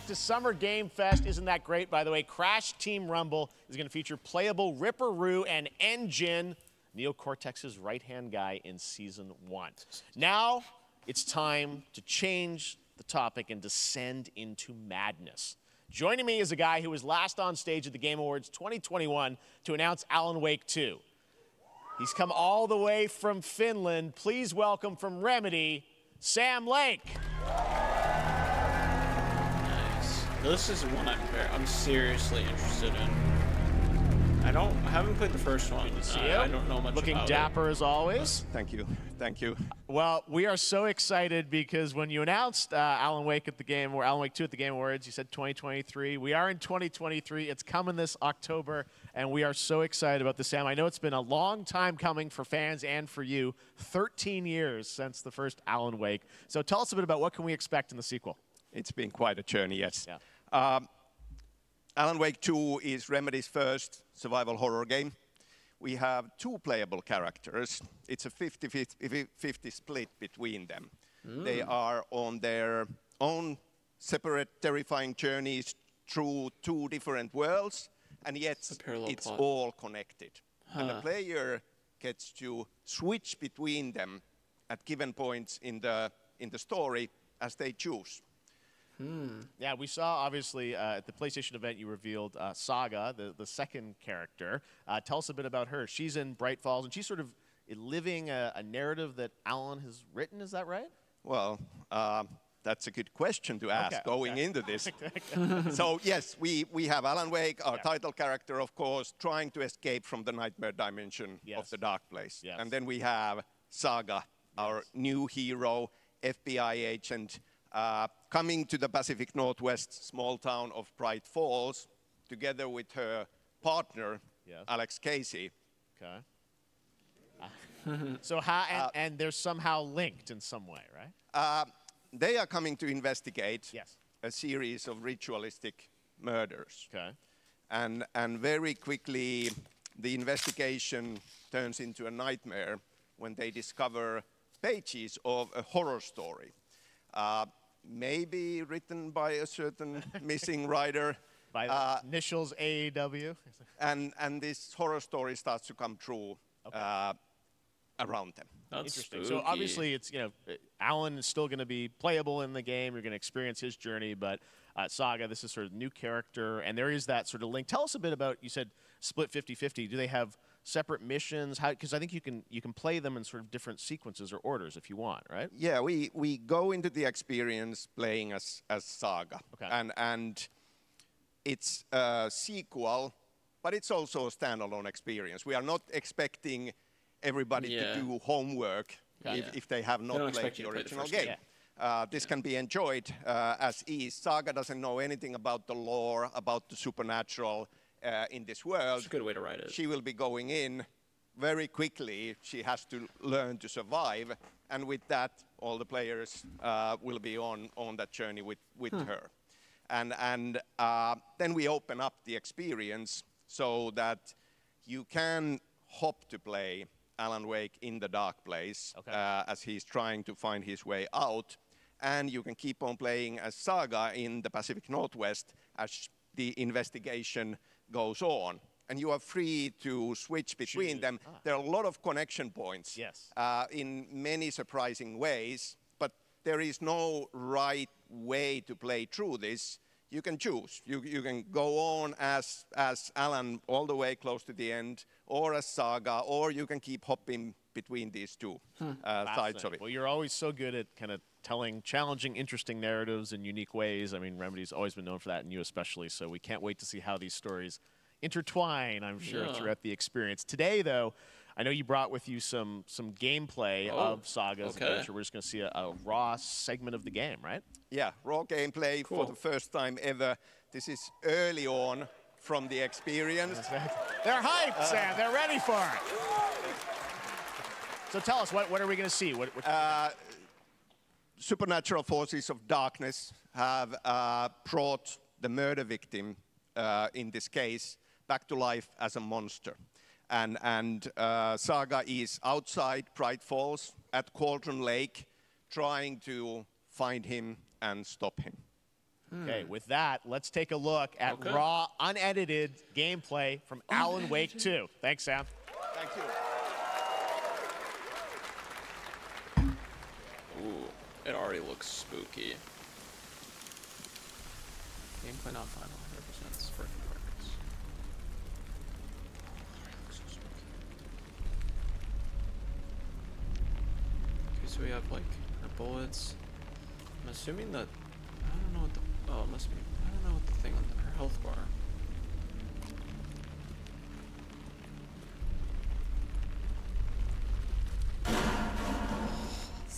Back to Summer Game Fest. Isn't that great? By the way, Crash Team Rumble is going to feature playable Ripper Roo and N. Gin, Neo Cortex's right hand guy in season one. Now it's time to change the topic and descend into madness. Joining me is a guy who was last on stage at the Game Awards 2021 to announce Alan Wake 2. He's come all the way from Finland. Please welcome from Remedy, Sam Lake. This is one I'm very, I'm seriously interested in. I don't. I haven't played the first one. Good to see uh, you. I don't know much about Looking about dapper as always. Thank you. Thank you. Well, we are so excited because when you announced uh, Alan Wake at the game, or Alan Wake 2 at the Game Awards, you said 2023. We are in 2023. It's coming this October, and we are so excited about this, Sam. I know it's been a long time coming for fans and for you. 13 years since the first Alan Wake. So tell us a bit about what can we expect in the sequel. It's been quite a journey, yes. Yeah. Um, Alan Wake 2 is Remedy's first survival horror game. We have two playable characters. It's a 50-50 split between them. Hmm. They are on their own separate terrifying journeys through two different worlds, and yet it's plot. all connected. And the player gets to switch between them at given points in the, in the story as they choose. Hmm. Yeah, we saw obviously uh, at the PlayStation event you revealed uh, Saga, the, the second character. Uh, tell us a bit about her. She's in Bright Falls, and she's sort of living a, a narrative that Alan has written. Is that right? Well, um, that's a good question to ask Okay, going okay. into this. so yes, we, we have Alan Wake, our title character, of course, trying to escape from the nightmare dimension of the dark place. Yes. And then we have Saga, our new hero, FBI agent, uh, coming to the Pacific Northwest small town of Bright Falls, together with her partner, Yes. Alex Casey. Okay. so how and, Uh, and they're somehow linked in some way, right? Uh, they are coming to investigate Yes. a series of ritualistic murders. Okay. And, and very quickly, the investigation turns into a nightmare when they discover pages of a horror story. Uh, maybe written by a certain missing writer. By the Uh, initials AEW. and, and this horror story starts to come true uh, around them. Interesting. So obviously, it's you know, uh, Alan is still going to be playable in the game. You're going to experience his journey, but uh, Saga, this is sort of new character, and there is that sort of link. Tell us a bit about. You said split 50-50. Do they have separate missions? How? Because I think you can you can play them in sort of different sequences or orders if you want, right? Yeah, we, we go into the experience playing as, as Saga. Okay. And, and it's a sequel, but it's also a standalone experience. We are not expecting everybody Yeah. to do homework Got if, it. if they have not don't played the you to play the original game. game. Uh, this can be enjoyed uh, as is. Saga doesn't know anything about the lore, about the supernatural uh, in this world. It's a good way to write it. She will be going in very quickly. She has to learn to survive, and with that, all the players uh, will be on, on that journey with, with Hmm. her. And, and uh, then we open up the experience so that you can hop to play Alan Wake in the dark place uh, as he's trying to find his way out. And you can keep on playing as Saga in the Pacific Northwest as the investigation goes on. And you are free to switch between Choose. them. There are a lot of connection points Yes. uh, in many surprising ways, but there is no right way to play through this. You can choose. You, you can go on as, as Alan all the way close to the end, or as Saga, or you can keep hopping between these two uh, sides of it. Well, you're always so good at kind of telling challenging, interesting narratives in unique ways. I mean, Remedy's always been known for that, and you especially. So we can't wait to see how these stories intertwine. I'm sure Yeah. throughout the experience. Today, though, I know you brought with you some some gameplay Oh, of Saga's okay. adventure. We're just going to see a, a raw segment of the game, right? Yeah, raw gameplay for the first time ever. This is early on from the experience. They're hyped, Uh, Sam. They're ready for it. So tell us, what, what are we going to see? What, what, Uh, supernatural forces of darkness have uh, brought the murder victim, uh, in this case, back to life as a monster. And, and uh, Saga is outside Bright Falls at Cauldron Lake, trying to find him and stop him. Okay, with that, let's take a look at Okay. raw, unedited gameplay from Alan Wake 2. Thanks, Sam. Thank you. Ooh, it already looks spooky. Gameplay not final, 100% is for progress. So. Okay, so we have like our bullets. I'm assuming that I don't know what the oh it must be I don't know what the thing on the, her health bar.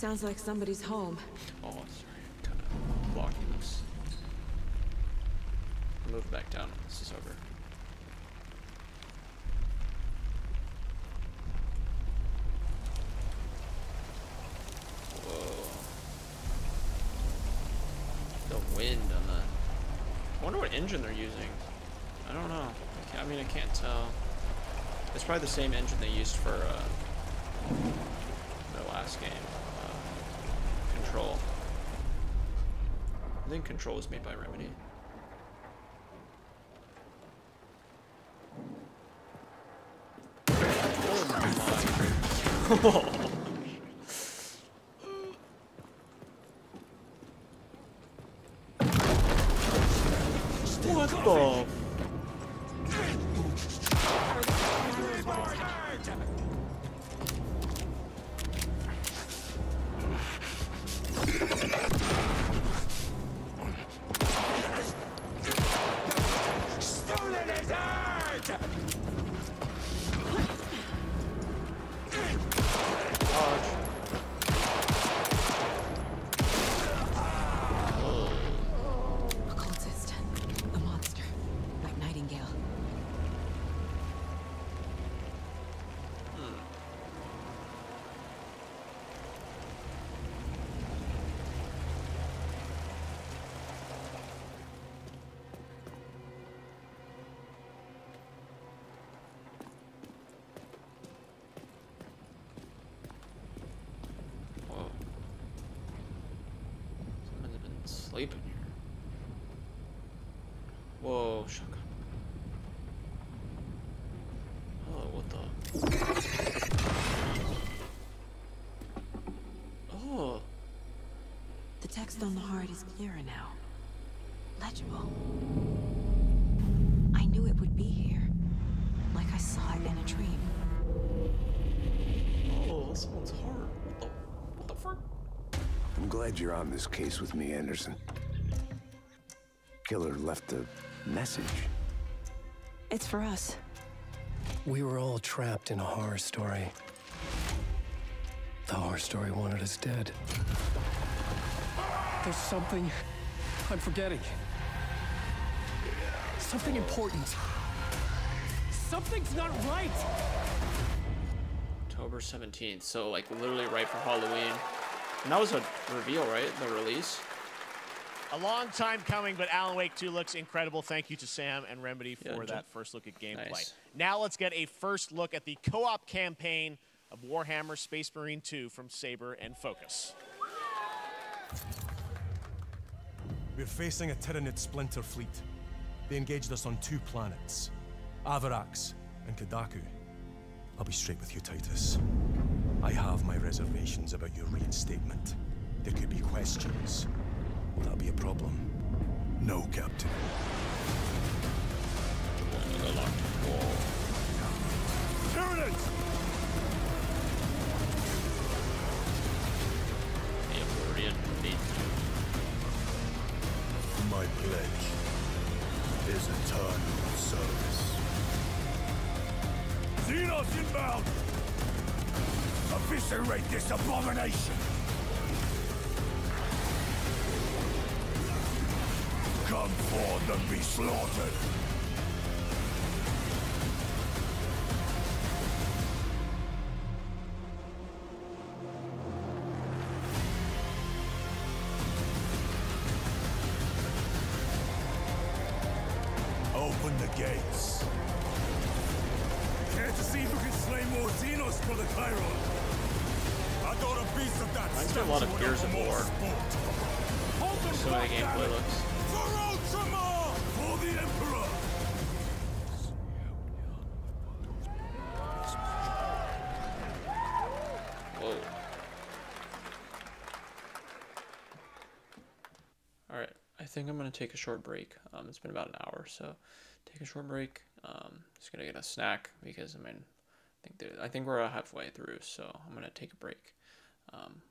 Sounds like somebody's home. Oh, sorry. Of blocking this. Move back down when this is over. Whoa. The wind on that. I wonder what engine they're using. I don't know. I, I mean, I can't tell. It's probably the same engine they used for uh, the last game. Uh, Control. I think Control was made by Remedy. Oh my text on the heart is clearer now. Legible. I knew it would be here. Like I saw it in a dream. oh, someone's heart. What the? What the frick? I'm glad you're on this case with me, Anderson. Killer left a message. It's for us. We were all trapped in a horror story. The horror story wanted us dead. There's something I'm forgetting. Something important. Something's not right! October 17th, so like literally right for Halloween. And that was a reveal, right? The release? A long time coming, but Alan Wake 2 looks incredible. Thank you to Sam and Remedy for Yeah, that first look at gameplay. Nice. Now let's get a first look at the co-op campaign of Warhammer Space Marine 2 from Saber and Focus. We're facing a Tyranid splinter fleet. They engaged us on two planets, Avarax and Kadaku. I'll be straight with you, Titus. I have my reservations about your reinstatement. There could be questions. Will that be a problem? No, Captain. Tyranids! Pledge is eternal service. Xenos inbound! Eviscerate this abomination! Come forth and be slaughtered! Think I'm gonna take a short break. Um, it's been about an hour, so take a short break. Um, just gonna get a snack because I mean, I think I think we're halfway through, so I'm gonna take a break. Um,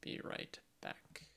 be right back.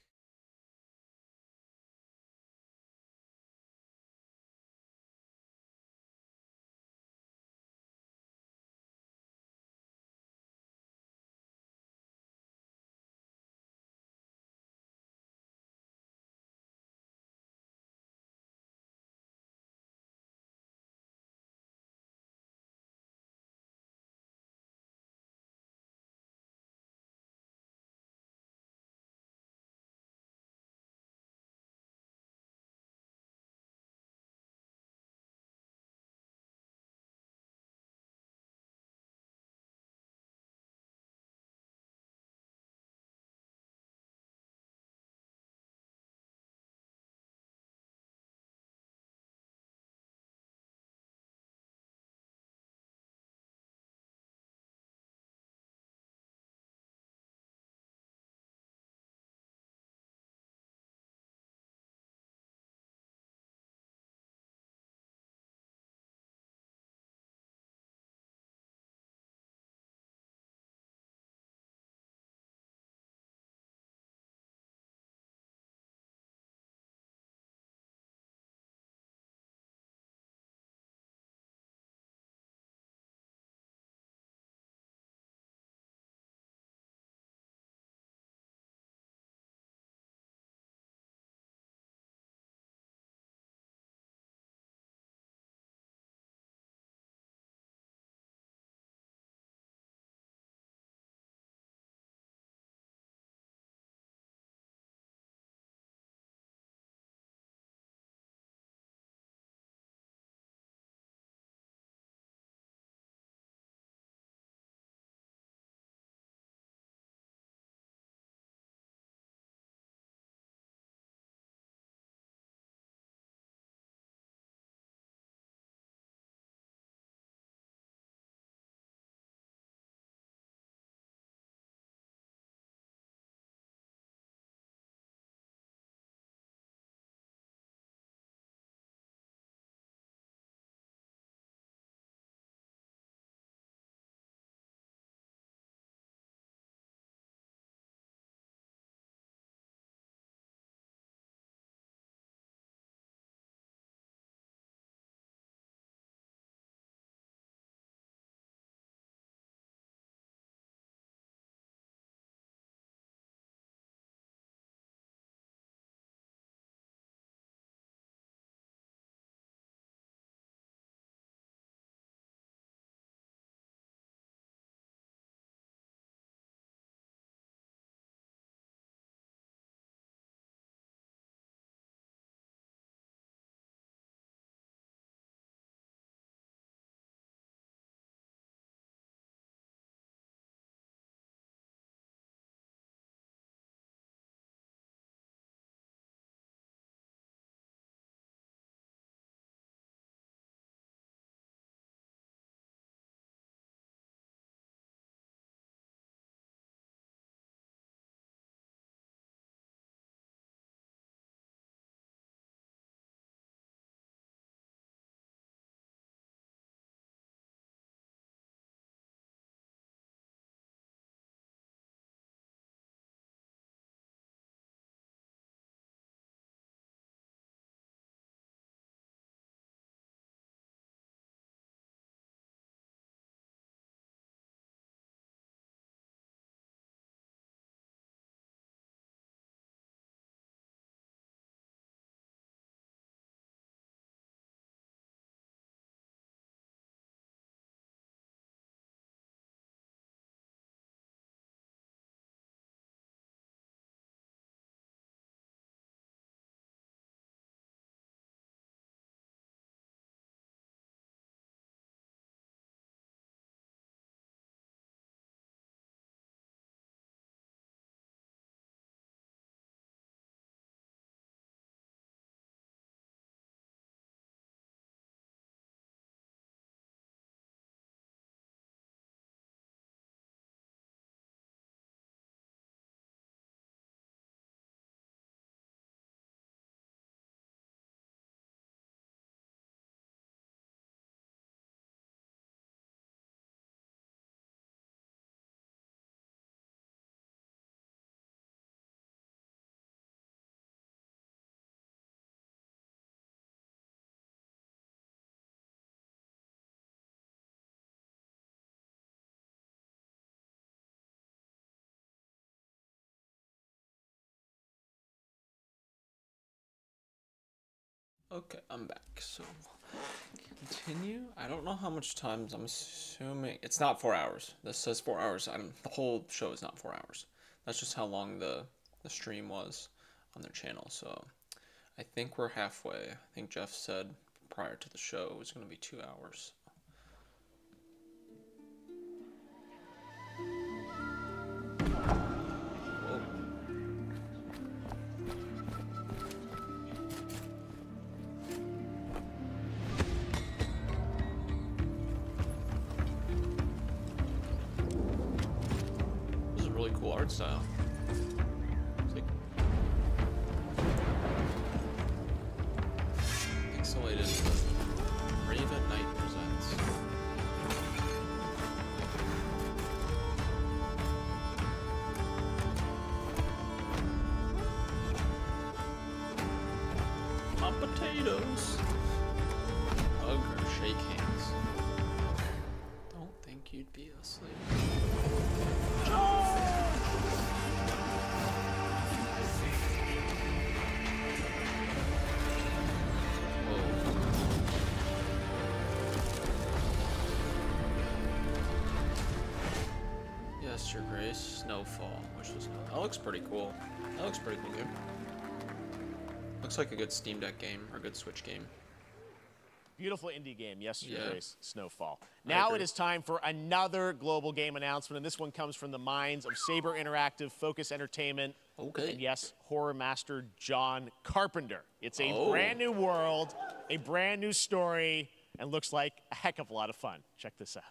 Okay, I'm back. So continue. I don't know how much times. I'm assuming it's not four hours. This says four hours. I'm the whole show is not four hours. That's just how long the the stream was on their channel. So I think we're halfway. I think Geoff said prior to the show it was going to be two hours. Snowfall, which was that looks pretty cool. That looks pretty cool, dude. Looks like a good Steam Deck game or a good Switch game. Beautiful indie game, yes, Your Yeah. Snowfall. Now it is time for another global game announcement, and this one comes from the minds of Saber Interactive, Focus Entertainment, okay. and yes, horror master John Carpenter. It's a Oh. brand new world, a brand new story, and looks like a heck of a lot of fun. Check this out.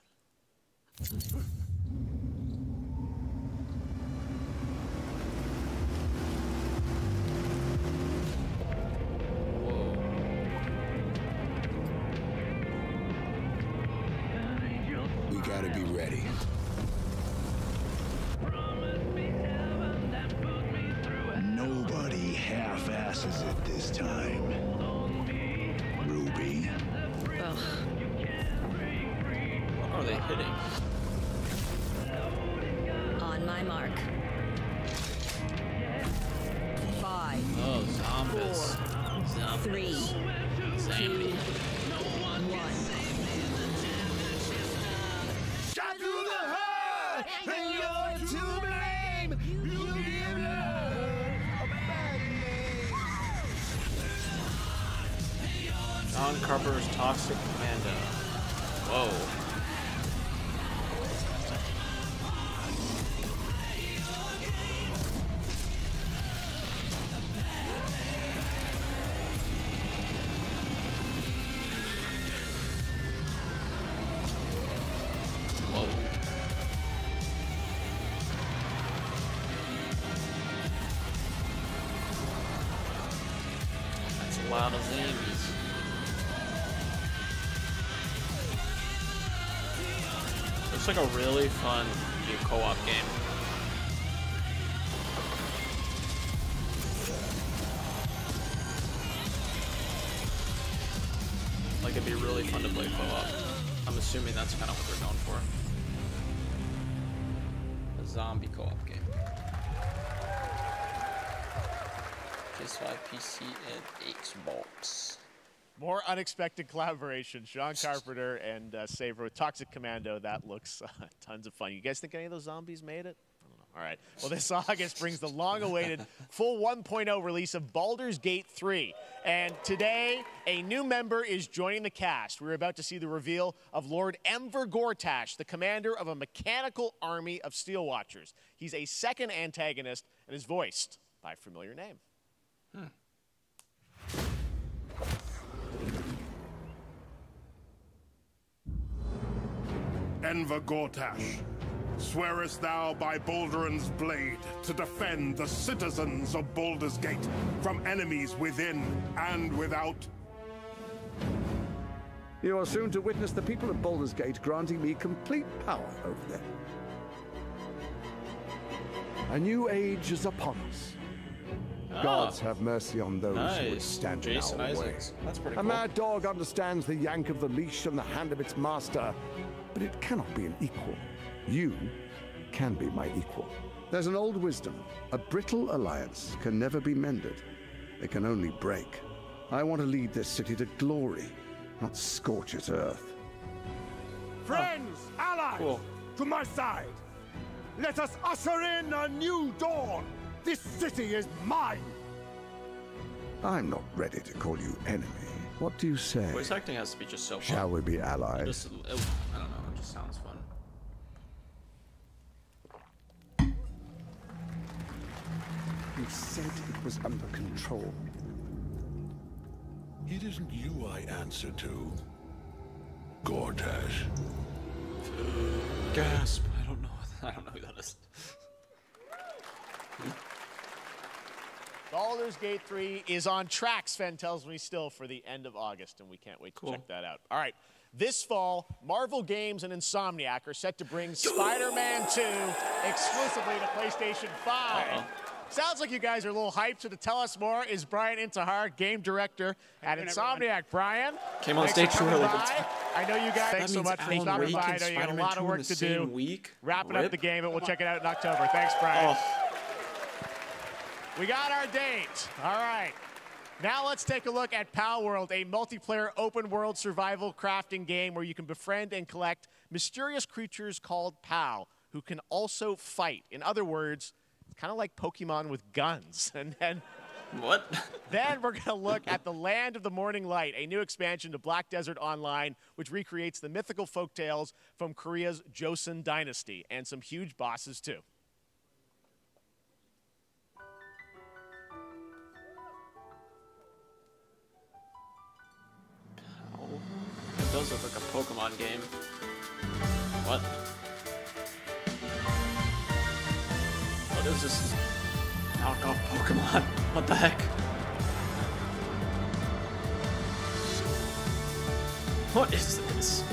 Like a really More unexpected collaboration. John Carpenter and uh, with Toxic Commando. That looks uh, tons of fun. You guys think any of those zombies made it? I don't know. All right. Well, this August brings the long awaited full 1.0 release of Baldur's Gate 3. And today, a new member is joining the cast. We're about to see the reveal of Lord Enver Gortash, the commander of a mechanical army of Steel Watchers. He's a second antagonist and is voiced by a familiar name. Enver Gortash, swearest thou by Balduran's blade to defend the citizens of Baldur's Gate from enemies within and without? You are soon to witness the people of Baldur's Gate granting me complete power over them. A new age is upon us. Ah. Gods have mercy on those who would stand Jason in our Isaacs. way. That's pretty A cool. mad dog understands the yank of the leash and the hand of its master, but it cannot be an equal. You can be my equal. There's an old wisdom. A brittle alliance can never be mended. It can only break. I want to lead this city to glory, not scorch its earth. Friends, ah. allies, Cool. to my side. Let us usher in a new dawn. This city is mine. I'm not ready to call you enemy. What do you say? Voice acting has to be just so fun. Shall we be allies? just, it, uh, just sounds fun. You said it was under control. It isn't you I answer to. Gortash. Gasp! I don't know. I don't know who that is. Baldur's Gate 3 is on track, Swen tells me still, for the end of August, and we can't wait to check that out. All right. This fall, Marvel Games and Insomniac are set to bring Spider Man 2 exclusively to PlayStation 5. Sounds like you guys are a little hyped, so to tell us more is Brian Intihar, game director at Insomniac. Brian, Came on thanks for stage too early. I know you guys. That Thanks so means much for Alan stopping Wake by. I and know you got a lot of work to do. week? Wrapping up the game, but we'll check it out in October. Thanks, Brian. Oh. We got our date. All right. Now let's take a look at Palworld, a multiplayer open world survival crafting game where you can befriend and collect mysterious creatures called Pal who can also fight. In other words, it's kind of like Pokemon with guns. And then What? then we're going to look at the Land of the Morning Light, a new expansion to Black Desert Online, which recreates the mythical folktales from Korea's Joseon dynasty, and some huge bosses too. It does look like a Pokemon game. What? What is this? Knockoff Pokemon? What the heck? What is this?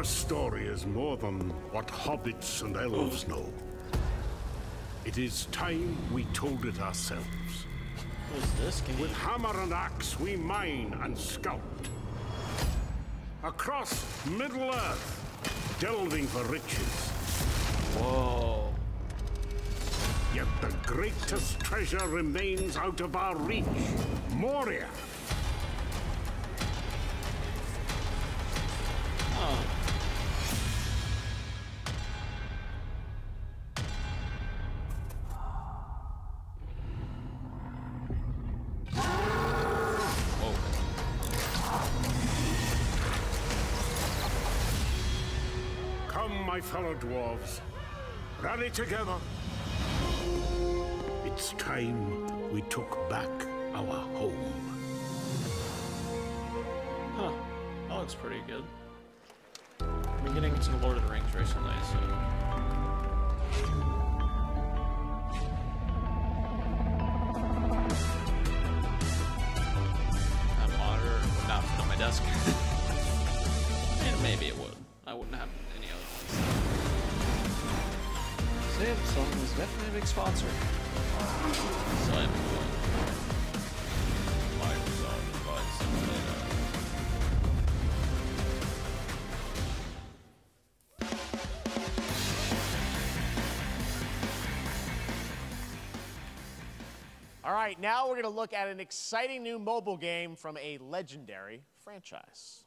Our story is more than what hobbits and elves know. It is time we told it ourselves. What is this game? With hammer and axe, we mine and scout. Across Middle Earth, delving for riches. Whoa. Yet the greatest treasure remains out of our reach Moria. Fellow dwarves. Rally together. It's time we took back our home. Huh. That looks pretty good. I've been getting into Lord of the Rings recently, so. Sponsor. All right, now we're going to look at an exciting new mobile game from a legendary franchise.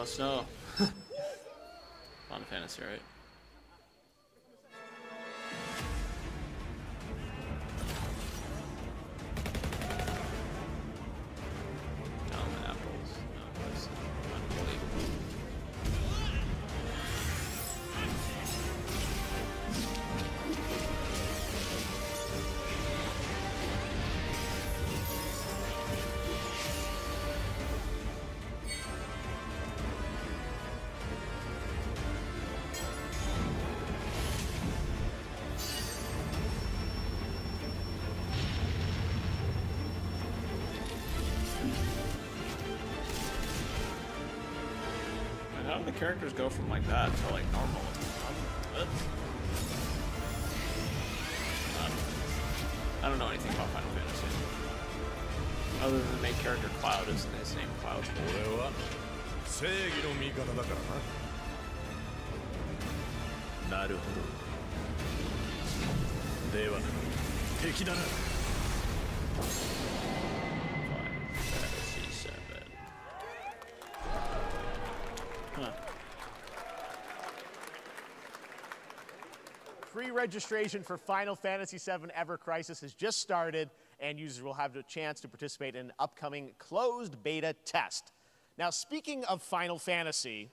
Must know. Final Fantasy, right? characters go from like that to like normal? Um, I don't know anything about Final Fantasy. Other than the main character Cloud isn't his name Cloud. 俺は正義の味方だからななるほどでは敵だな Pre-registration for Final Fantasy VII Ever Crisis has just started, and users will have the chance to participate in an upcoming closed beta test. Now, speaking of Final Fantasy,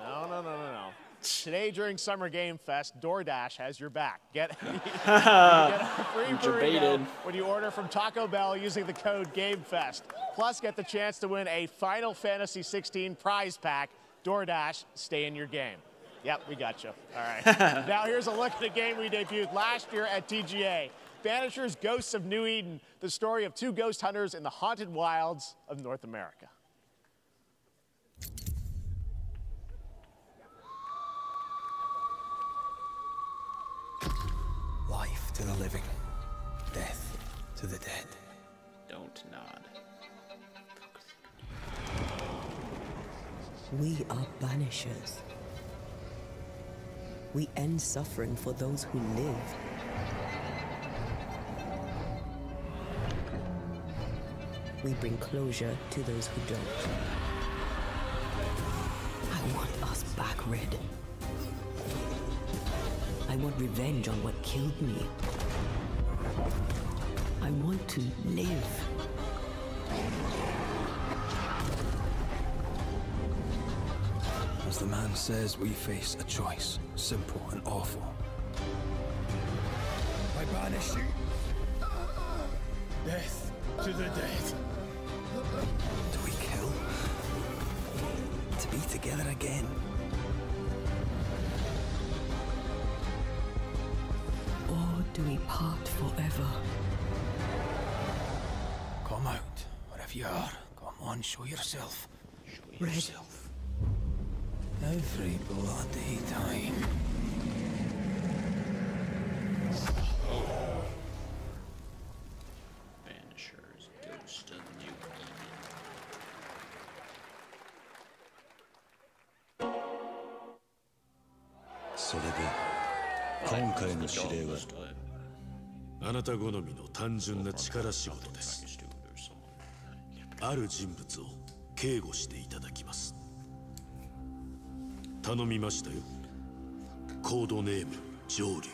no, no, no, no, no. Today during Summer Game Fest, DoorDash has your back. Get, you get a free burrito when you order from Taco Bell using the code GameFest. Plus, get the chance to win a Final Fantasy 16 prize pack. DoorDash, stay in your game. Yep, we got you. All right. now here's a look at a game we debuted last year at TGA. Banishers Ghosts of New Eden, the story of two ghost hunters in the haunted wilds of North America. Life to the living, death to the dead. Don't nod. We are banishers. We end suffering for those who live. We bring closure to those who don't. I want us back, Red. I want revenge on what killed me. I want to live. As the man says, we face a choice, simple and awful. I banish you. Death to the dead. Do we kill? To be together again? Or do we part forever? Come out, wherever you are. Come on, show yourself. Show Red. yourself. Every bloody time. Banishers, Ghost of New Eden. それで今回の指令は？あなた好みの単純な力仕事です。ある人物を警護していただきます頼みましたよ。コードネーム上流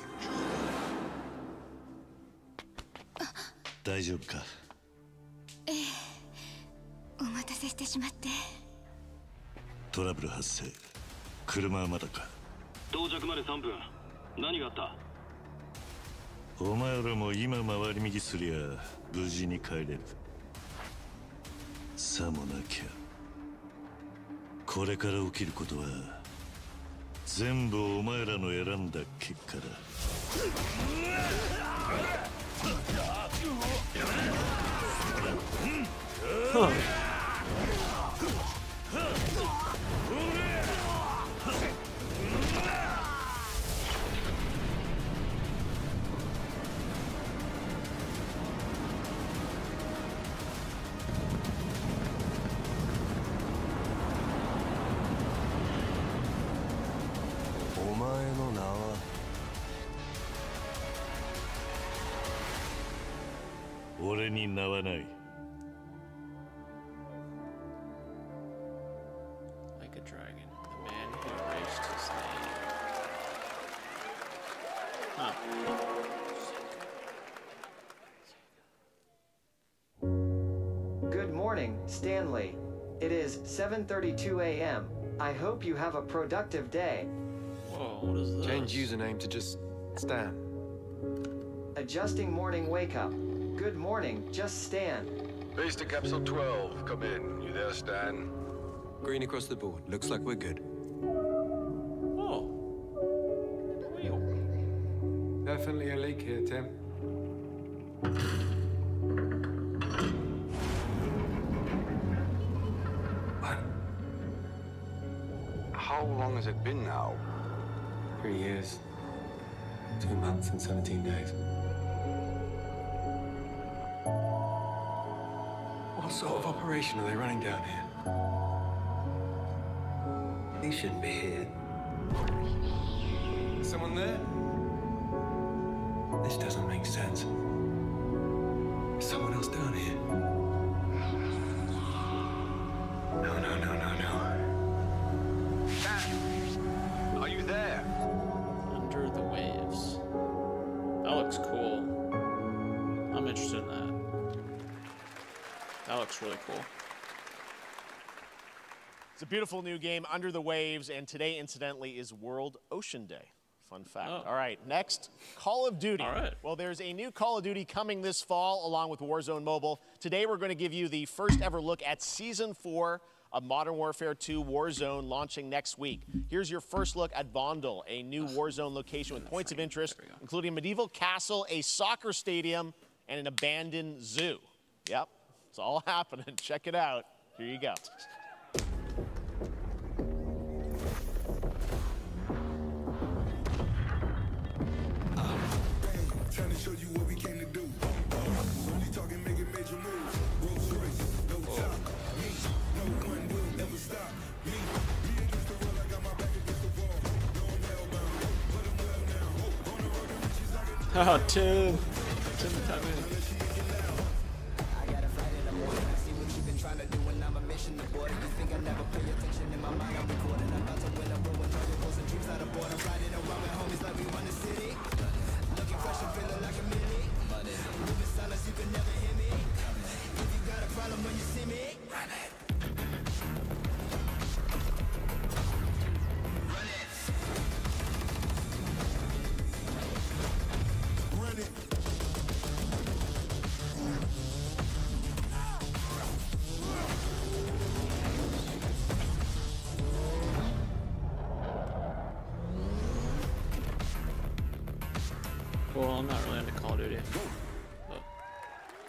大丈夫か？ええ。お待たせしてしまって。トラブル発生。車はまだか？到着まで3分。何があった？お前らも今回り右すりゃ無事に帰れる。さもなきゃ。これから起きることは全部お前らの選んだ結果だ。Morning, Stanley. It is 7.32 a.m. I hope you have a productive day. Whoa, what is this? Change username to just Stan. Adjusting morning wake up. Good morning, just Stan. Base to capsule 12. Come in. You there, Stan? Green across the board. Looks like we're good. Been now? Three years. Two months and 17 days. What sort of operation are they running down here? He shouldn't be here. Someone there? Cool. It's a beautiful new game, Under the Waves, and today, incidentally, is World Ocean Day. Fun fact. Oh. All right, next, Call of Duty. All right. Well, there's a new Call of Duty coming this fall along with Warzone Mobile. Today, we're going to give you the first ever look at Season 4 of Modern Warfare 2 Warzone launching next week. Here's your first look at Vondel, a new Warzone location with points of interest, including a medieval castle, a soccer stadium, and an abandoned zoo. Yep, it's all happening. Check it out. Here you go. Trying to show you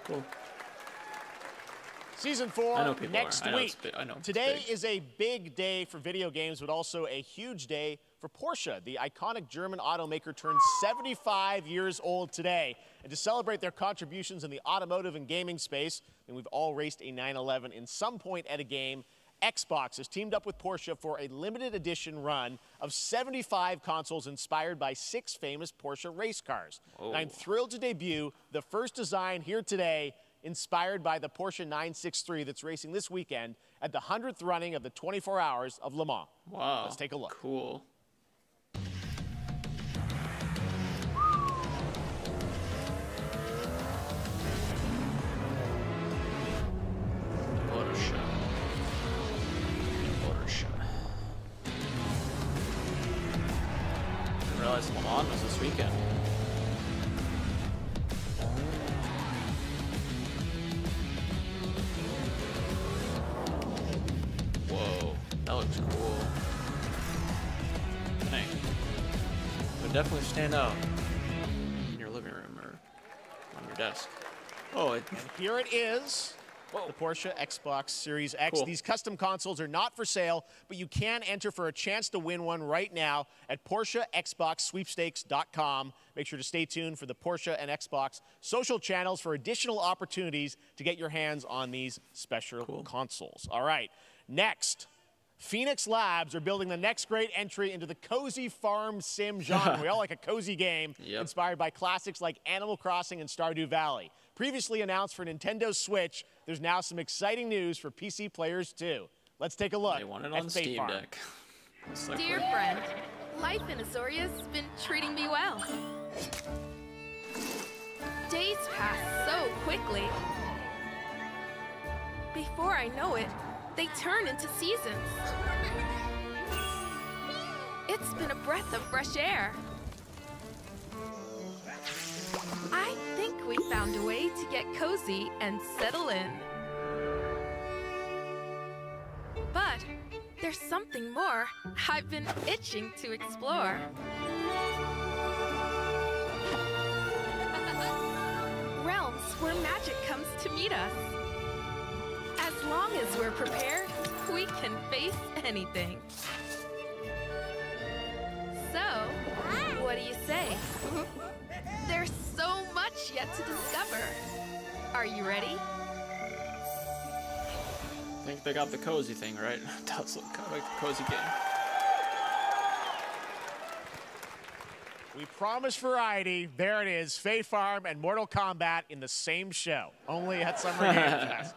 cool. Season four next are. Week. I know Today is a big day for video games, but also a huge day for Porsche. The iconic German automaker turned 75 years old today. And to celebrate their contributions in the automotive and gaming space, and we've all raced a 911 in some point at a game, Xbox has teamed up with Porsche for a limited edition run of 75 consoles inspired by six famous Porsche race cars. And I'm oh. thrilled to debut the first design here today inspired by the Porsche 963 that's racing this weekend at the 100th running of the 24 Hours of Le Mans. Wow. Let's take a look. Cool. Weekend. Whoa, that looks cool. Dang. Would definitely stand out in your living room or on your desk. Oh, it, and here it is. The Porsche Xbox Series X. Cool. These custom consoles are not for sale, but you can enter for a chance to win one right now at PorscheXboxSweepstakes.com. Make sure to stay tuned for the Porsche and Xbox social channels for additional opportunities to get your hands on these special consoles. All right, next. Phoenix Labs are building the next great entry into the cozy farm sim genre. we all like a cozy game Yep. inspired by classics like Animal Crossing and Stardew Valley. Previously announced for Nintendo Switch, there's now some exciting news for PC players too. Let's take a look. They want it at on Fae Steam Farm. Deck. It's like Dear we're- friend, life in Azoria's been treating me well. Days pass so quickly. Before I know it, they turn into seasons. It's been a breath of fresh air. Found a way to get cozy and settle in. But there's something more I've been itching to explore. Realms where magic comes to meet us. As long as we're prepared, we can face anything. So, what do you say? There's so much yet to discover. Are you ready? I think they got the cozy thing right. It Does look kind of like a cozy game. We promised variety. There it is. Fae Farm and Mortal Kombat in the same show, only at Summer Game Fest.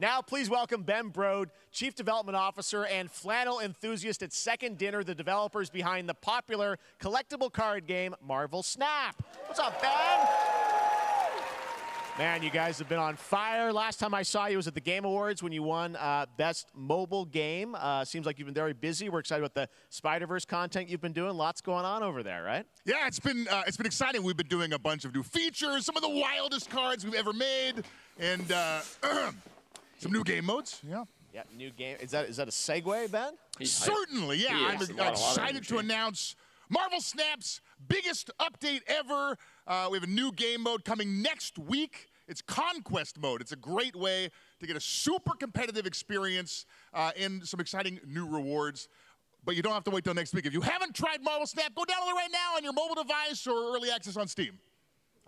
Now, please welcome Ben Brode, Chief Development Officer and flannel enthusiast at Second Dinner, the developers behind the popular collectible card game Marvel Snap. What's up, Ben? Man, you guys have been on fire. Last time I saw you was at the Game Awards when you won uh, Best Mobile Game. Uh, seems like you've been very busy. We're excited about the Spider Verse content you've been doing. Lots going on over there, right? Yeah, it's been uh, it's been exciting. We've been doing a bunch of new features, some of the wildest cards we've ever made, and uh, some new game modes. Yeah. Yeah, new game. Is that is that a segue, Ben? Certainly, yeah. He I'm is. A a excited to announce Marvel Snap's biggest update ever. Uh, we have a new game mode coming next week. It's Conquest mode. It's a great way to get a super competitive experience uh, and some exciting new rewards. But you don't have to wait till next week. If you haven't tried Marvel Snap, go download it right now on your mobile device or early access on Steam.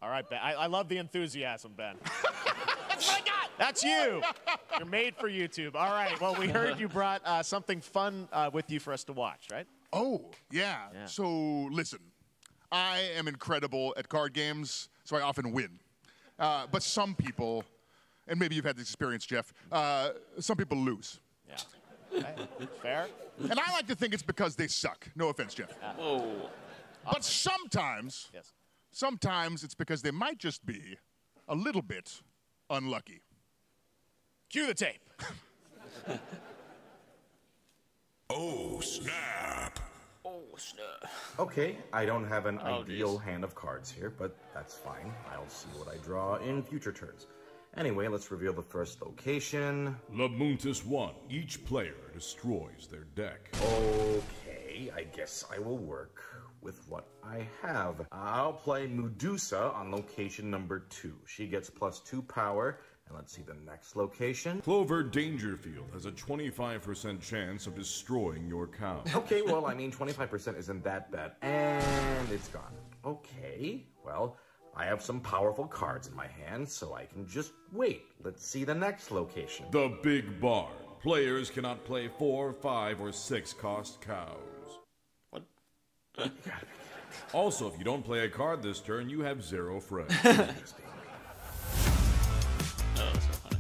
All right, Ben. I, I love the enthusiasm, Ben. That's what I got. That's you. You're made for YouTube. All right. Well, we heard you brought uh, something fun uh, with you for us to watch, right? Oh, yeah. So listen, I am incredible at card games, so I often win. Uh, but some people, and maybe you've had this experience, Jeff, uh, some people lose. Yeah. Okay. Fair. And I like to think it's because they suck. No offense, Jeff. Whoa. But sometimes, sometimes it's because they might just be a little bit unlucky. Cue the tape. Oh, snap. Oh, snap. Okay, I don't have an Oh, ideal geez. hand of cards here, but that's fine. I'll see what I draw in future turns. Anyway, let's reveal the first location. Lamuntis 1. Each player destroys their deck. Okay, I guess I will work with what I have. I'll play Medusa on location number two. She gets plus two power. And let's see the next location. Clover Dangerfield has a 25% chance of destroying your cow. Okay, well, I mean, 25% isn't that bad. And it's gone. Okay, well, I have some powerful cards in my hand, so I can just wait. Let's see the next location. The Big Barn. Players cannot play four, five, or six cost cows. What? also, if you don't play a card this turn, you have zero friends. Oh, that's so funny.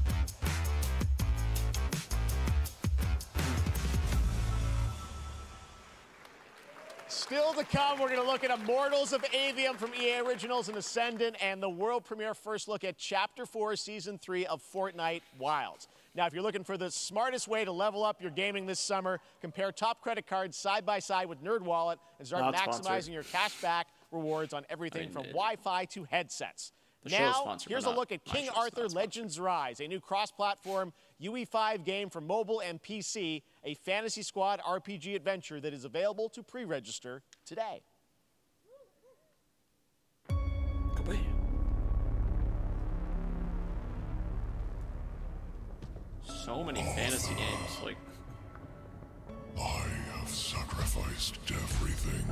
Still to come, we're going to look at Immortals of Aveum from EA Originals and Ascendant and the world premiere first look at Chapter 4, Season 3 of Fortnite Wilds. Now, if you're looking for the smartest way to level up your gaming this summer, compare top credit cards side by side with NerdWallet and start Not maximizing sponsored. your cash back rewards on everything I from. Wi-Fi to headsets. The now, here's a look at King Arthur Legends Rise, a new cross-platform UE5 game for mobile and PC, a Fantasy Squad RPG adventure that is available to pre-register today. So many fantasy games, like. I have sacrificed everything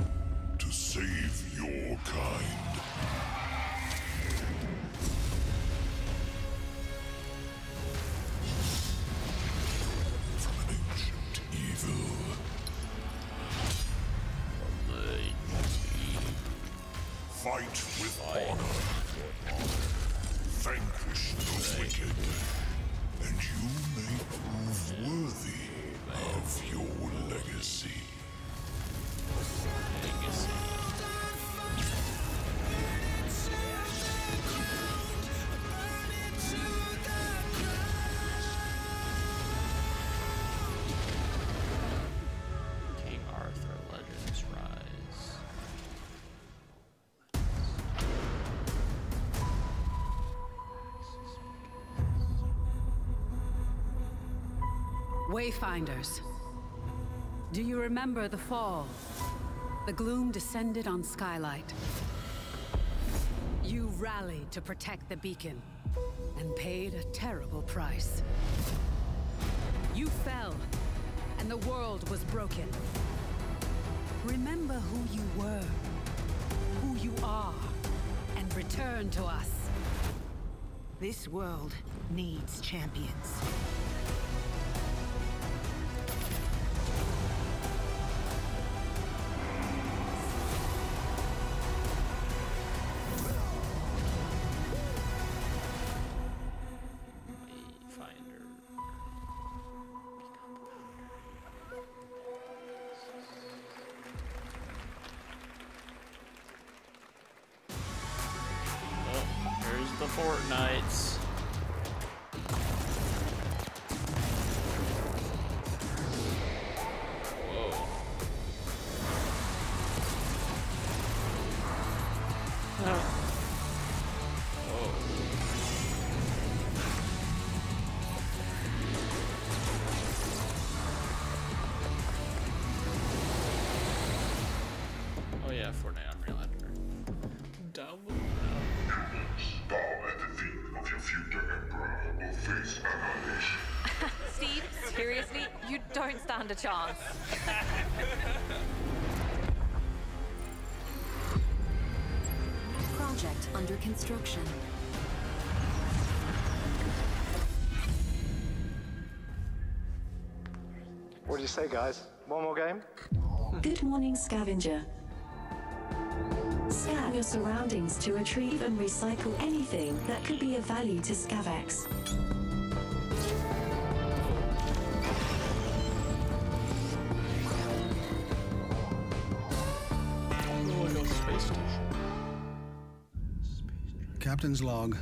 to save your kind. From an ancient evil. Fight with honor. Vanquish the wicked. You may prove worthy of your legacy. King Wayfinders. Do you remember the fall? The gloom descended on Skylight. You rallied to protect the beacon, and paid a terrible price. You fell, and the world was broken. Remember who you were, who you are, and return to us. This world needs champions. Oh, yeah, Fortnite Unreal Editor. Download Bow at the feet of your future emperor or face annihilation. Steve, seriously, you don't stand a chance. Project under construction. What do you say, guys? One more game? Good morning, scavenger. Scan your surroundings to retrieve and recycle anything that could be of value to Scavax. Space station. Captain's log,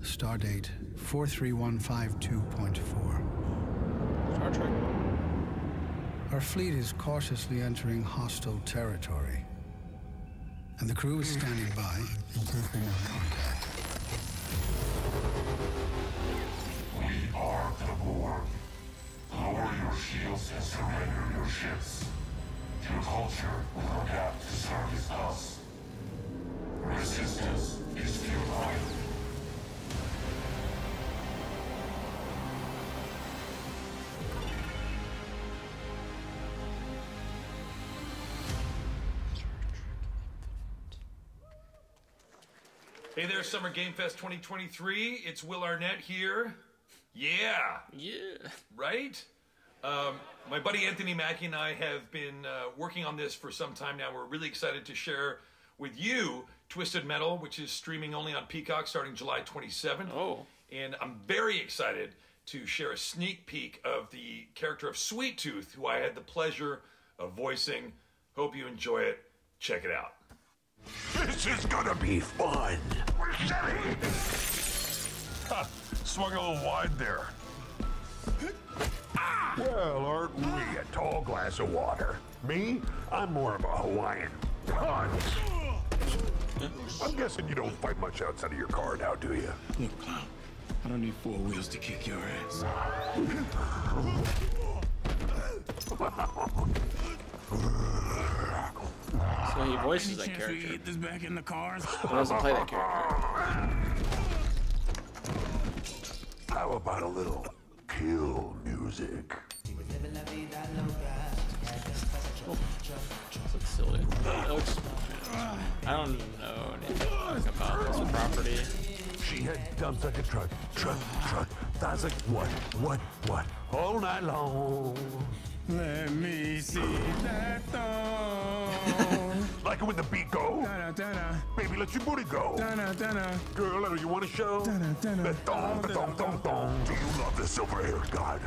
stardate 43152.4. Star Trek. Our fleet is cautiously entering hostile territory, and the crew is standing by. We are the Borg. Lower your shields and surrender your ships. Your culture will adapt to service us. Resistance is futile. Hey there, Summer Game Fest 2023. It's Will Arnett here. Yeah. Yeah. Right? Um, my buddy Anthony Mackie and I have been uh, working on this for some time now. We're really excited to share with you Twisted Metal, which is streaming only on Peacock starting July 27th. Oh. And I'm very excited to share a sneak peek of the character of Sweet Tooth, who I had the pleasure of voicing. Hope you enjoy it. Check it out. This is gonna be fun. We're setting. Ha, swung a little wide there. Well, aren't we a tall glass of water? Me, I'm more of a Hawaiian punch. I'm guessing you don't fight much outside of your car now, do you? Look, Clown, I don't need four wheels to kick your ass. So he voices that Any chance we character. get this back in the cars? But doesn't play that character. How about a little kill music. This looks silly. It looks. I don't even know anything about this property. She had dumps like a truck, truck, truck. That's like what, what, what? All night long. Let me see that thong. like it when the beat go. Donna, Donna. Baby, let your booty go. Donna, Donna. Girl, let her, you want to show? Donna, Donna. The thong, the thong, thong, thong. Do you love the silver hair god?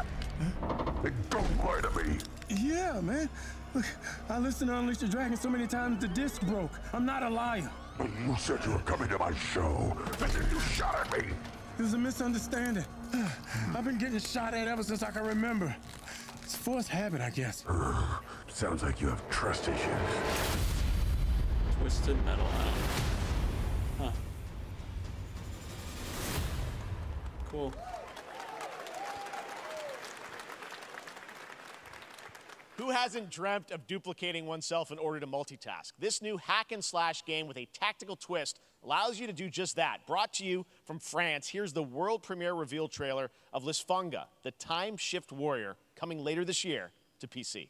Don't lie to me. Yeah, man. Look, I listened to Unleash the Dragon so many times the disc broke. I'm not a liar. You said you were coming to my show, and then you shot at me. It was a misunderstanding. I've been getting shot at ever since I can remember. It's forced habit, I guess. Sounds like you have trust issues. Twisted metal. I. Huh. Cool. Who hasn't dreamt of duplicating oneself in order to multitask? This new hack and slash game with a tactical twist allows you to do just that. Brought to you from France, here's the world premiere reveal trailer of Lysfanga, the time shift warrior, coming later this year to PC.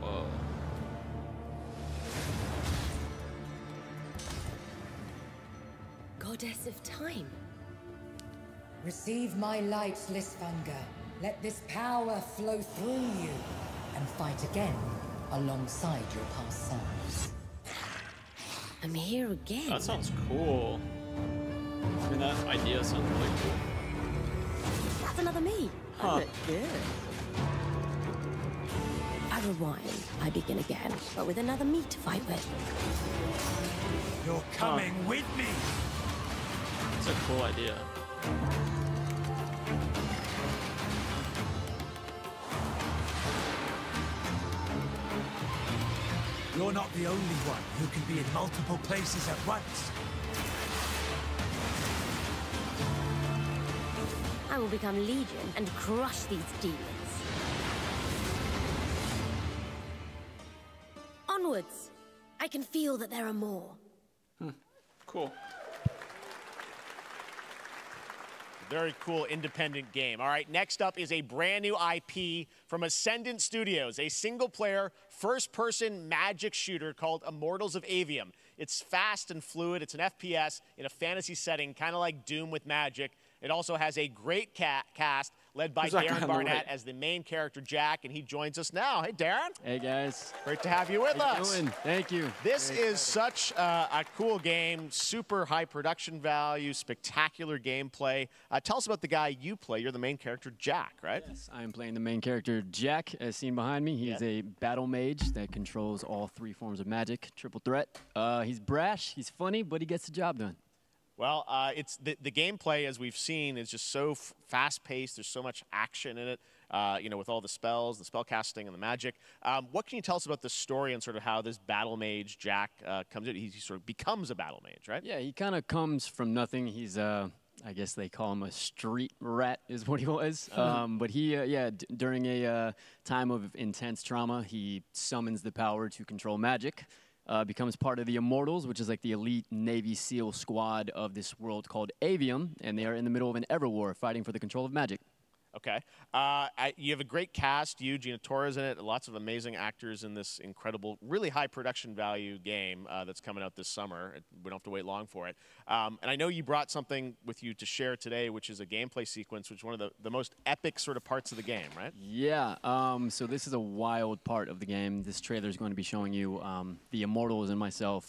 Whoa. Goddess of time. Receive my light, Lysfanga. Let this power flow through you and fight again alongside your past selves. I'm here again. That sounds cool. I mean, that idea sounds really cool. That's another me. Huh. I. I rewind. I begin again, but with another me to fight with. You're coming with me. It's a cool idea. You're not the only one who can be in multiple places at once. Will become Legion and crush these demons. Onwards! I can feel that there are more. Hmm. Cool. Very cool independent game. All right, next up is a brand new IP from Ascendant Studios, a single player, first person magic shooter called Immortals of Aveum. It's fast and fluid, it's an FPS in a fantasy setting, kind of like Doom with magic. It also has a great cast led by Who's Darren Barnett as the main character, Jack, and he joins us now. Hey, Darren. Hey guys. Great to have you with How us. doing? Thank you. This Very is such uh, a cool game, super high production value, spectacular gameplay. Uh, tell us about the guy you play. You're the main character, Jack, right? Yes, I'm playing the main character Jack, as seen behind me. He is a battle mage that controls all three forms of magic, triple threat. Uh, he's brash, he's funny, but he gets the job done. Well, uh, it's the, the gameplay, as we've seen, is just so f- fast-paced. There's so much action in it. Uh, you know, with all the spells, the spell casting, and the magic. Um, what can you tell us about the story and sort of how this battle mage Jack uh, comes in? He, he sort of becomes a battle mage, right? Yeah, he kind of comes from nothing. He's, uh, I guess they call him a street rat, is what he was. Um, but he, uh, yeah, d- during a uh, time of intense trauma, he summons the power to control magic. Uh, becomes part of the Immortals, which is like the elite Navy SEAL squad of this world called Aveum, and they are in the middle of an ever war fighting for the control of magic. Okay. Uh, I, you have a great cast. You, Gina Torres in it. Lots of amazing actors in this incredible, really high production value game uh, that's coming out this summer. We don't have to wait long for it. Um, and I know you brought something with you to share today, which is a gameplay sequence, which is one of the, the most epic sort of parts of the game, right? Yeah, um, so this is a wild part of the game. This trailer is going to be showing you um, the Immortals and myself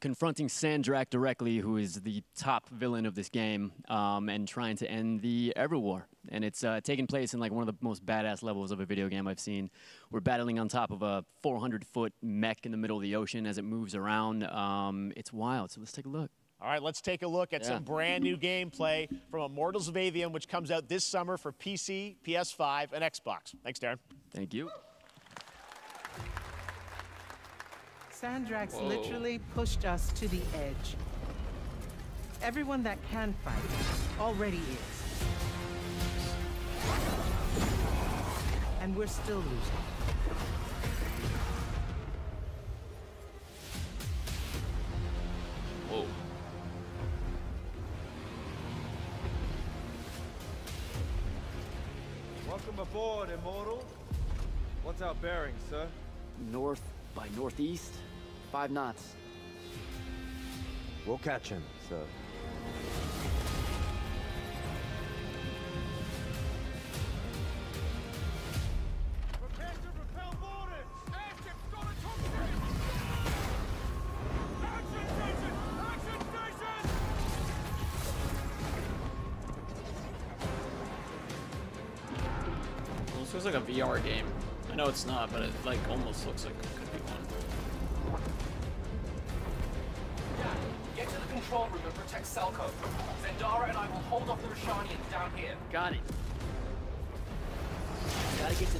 confronting Sandrakk directly, who is the top villain of this game, um, and trying to end the Everwar. And it's uh, taking place in like one of the most badass levels of a video game I've seen. We're battling on top of a 400 foot mech in the middle of the ocean as it moves around. Um, it's wild, so let's take a look. All right, let's take a look at Yeah. some brand new gameplay from Immortals of Aveum, which comes out this summer for PC, PS5, and Xbox. Thanks, Darren. Thank you. Sandrax Whoa. literally pushed us to the edge. Everyone that can fight already is. And we're still losing. Whoa. Welcome aboard, Immortal. What's our bearing, sir? North by northeast, five knots. We'll catch him, sir. This looks like a VR game. I know it's not, but it like almost looks like Selko. Zendara and I will hold off the Rashanians down here. Got it. Gotta get to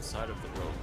inside of the ro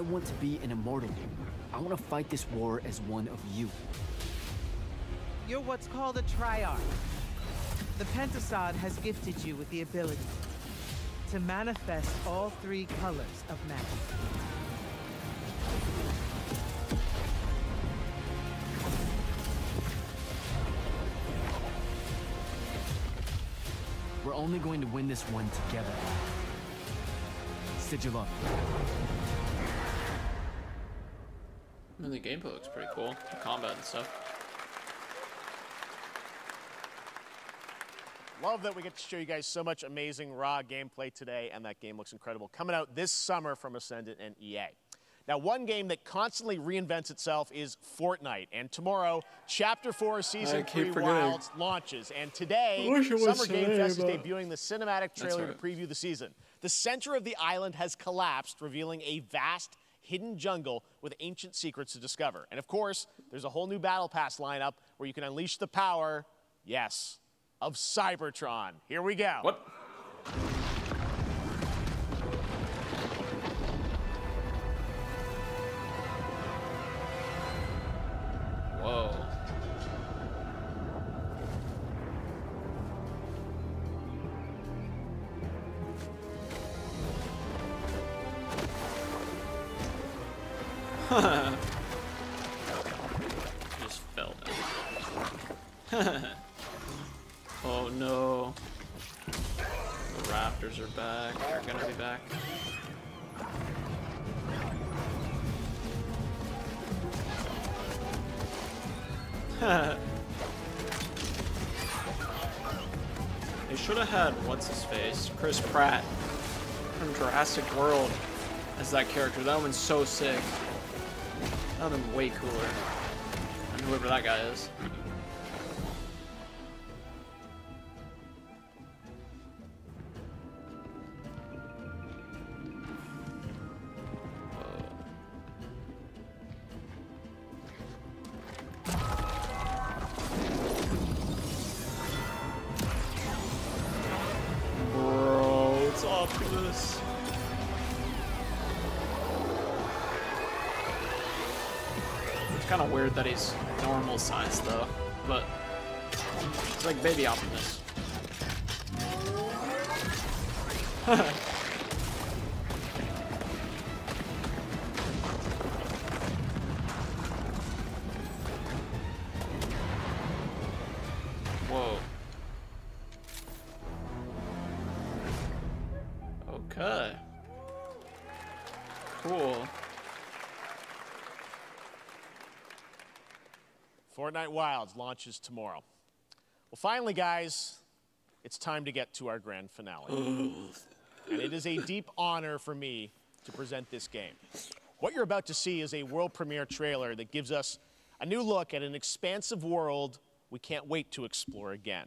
I want to be an immortal. I want to fight this war as one of you. You're what's called a triarch. The Pentasod has gifted you with the ability to manifest all three colors of magic. We're only going to win this one together. Sigil up. I mean, the gameplay looks pretty cool. The combat and stuff. Love that we get to show you guys so much amazing raw gameplay today, and that game looks incredible. Coming out this summer from Ascendant and EA. Now, one game that constantly reinvents itself is Fortnite, and tomorrow, Chapter 4 Season 3. Wilds launches. And today, I wish it was Summer Game today, Fest is debuting the cinematic trailer right. to preview the season. The center of the island has collapsed, revealing a vast hidden jungle with ancient secrets to discover. And of course, there's a whole new Battle Pass lineup where you can unleash the power, yes, of Cybertron. Here we go. What? Whoa. That character. That one's so sick. That been way cooler. And whoever that guy is. Cool. Fortnite Wilds launches tomorrow. Well, finally, guys, it's time to get to our grand finale. and it is a deep honor for me to present this game. What you're about to see is a world premiere trailer that gives us a new look at an expansive world we can't wait to explore again.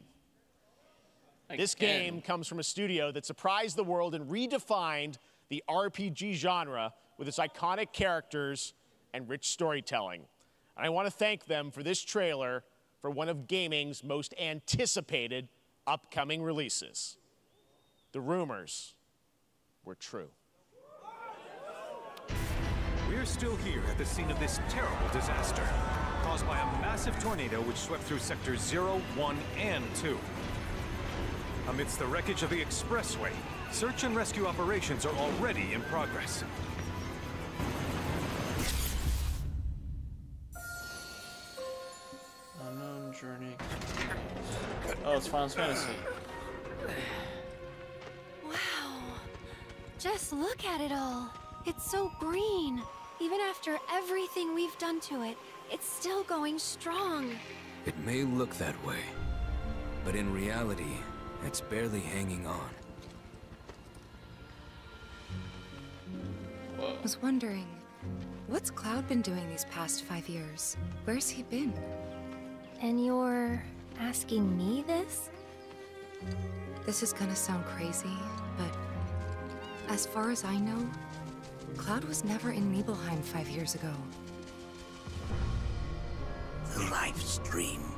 Again. This game comes from a studio that surprised the world and redefined the RPG genre with its iconic characters and rich storytelling. And I want to thank them for this trailer for one of gaming's most anticipated upcoming releases. The rumors were true. We're still here at the scene of this terrible disaster, caused by a massive tornado which swept through sectors 0, 1, and 2. Amidst the wreckage of the expressway, search and rescue operations are already in progress. Unknown journey. Oh, it's Final Fantasy. Wow. Just look at it all. It's so green. Even after everything we've done to it, it's still going strong. It may look that way, but in reality, it's barely hanging on. I was wondering, what's Cloud been doing these past five years? Where's he been? And you're asking me this? This is gonna sound crazy, but as far as I know, Cloud was never in Nibelheim five years ago. The life stream.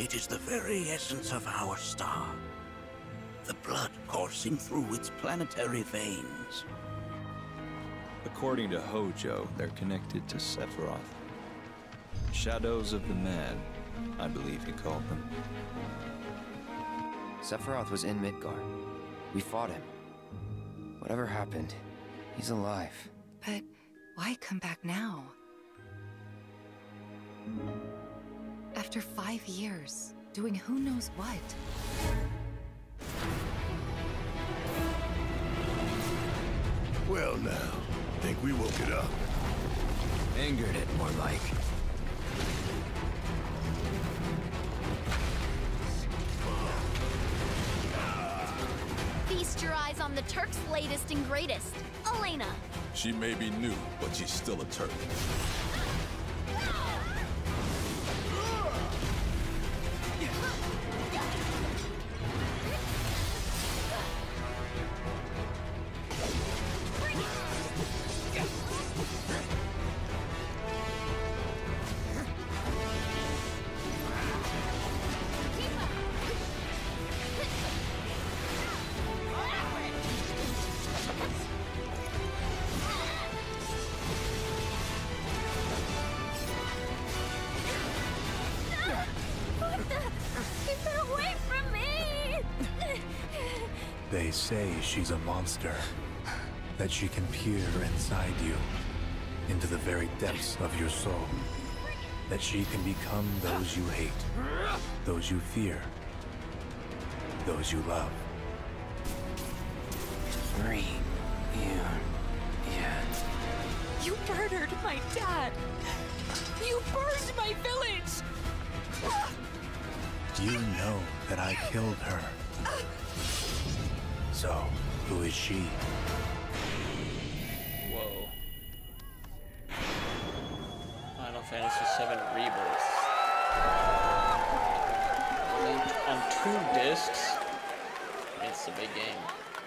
It is the very essence of our star. The blood coursing through its planetary veins. According to Hojo, they're connected to Sephiroth. Shadows of the Mad, I believe he called them. Sephiroth was in Midgar. We fought him. Whatever happened, he's alive. But why come back now? After five years, doing who knows what? Well now, think we woke it up. Angered it, more like. Feast your eyes on the Turk's latest and greatest, Elena. She may be new, but she's still a Turk. Ah! That she can peer inside you, into the very depths of your soul. That she can become those you hate, those you fear, those you love. Three. Yeah. Yeah. You murdered my dad! You burned my village! Do you know that I killed her. So, who is she? Fantasy VII Rebirth. On two discs, it's a big game.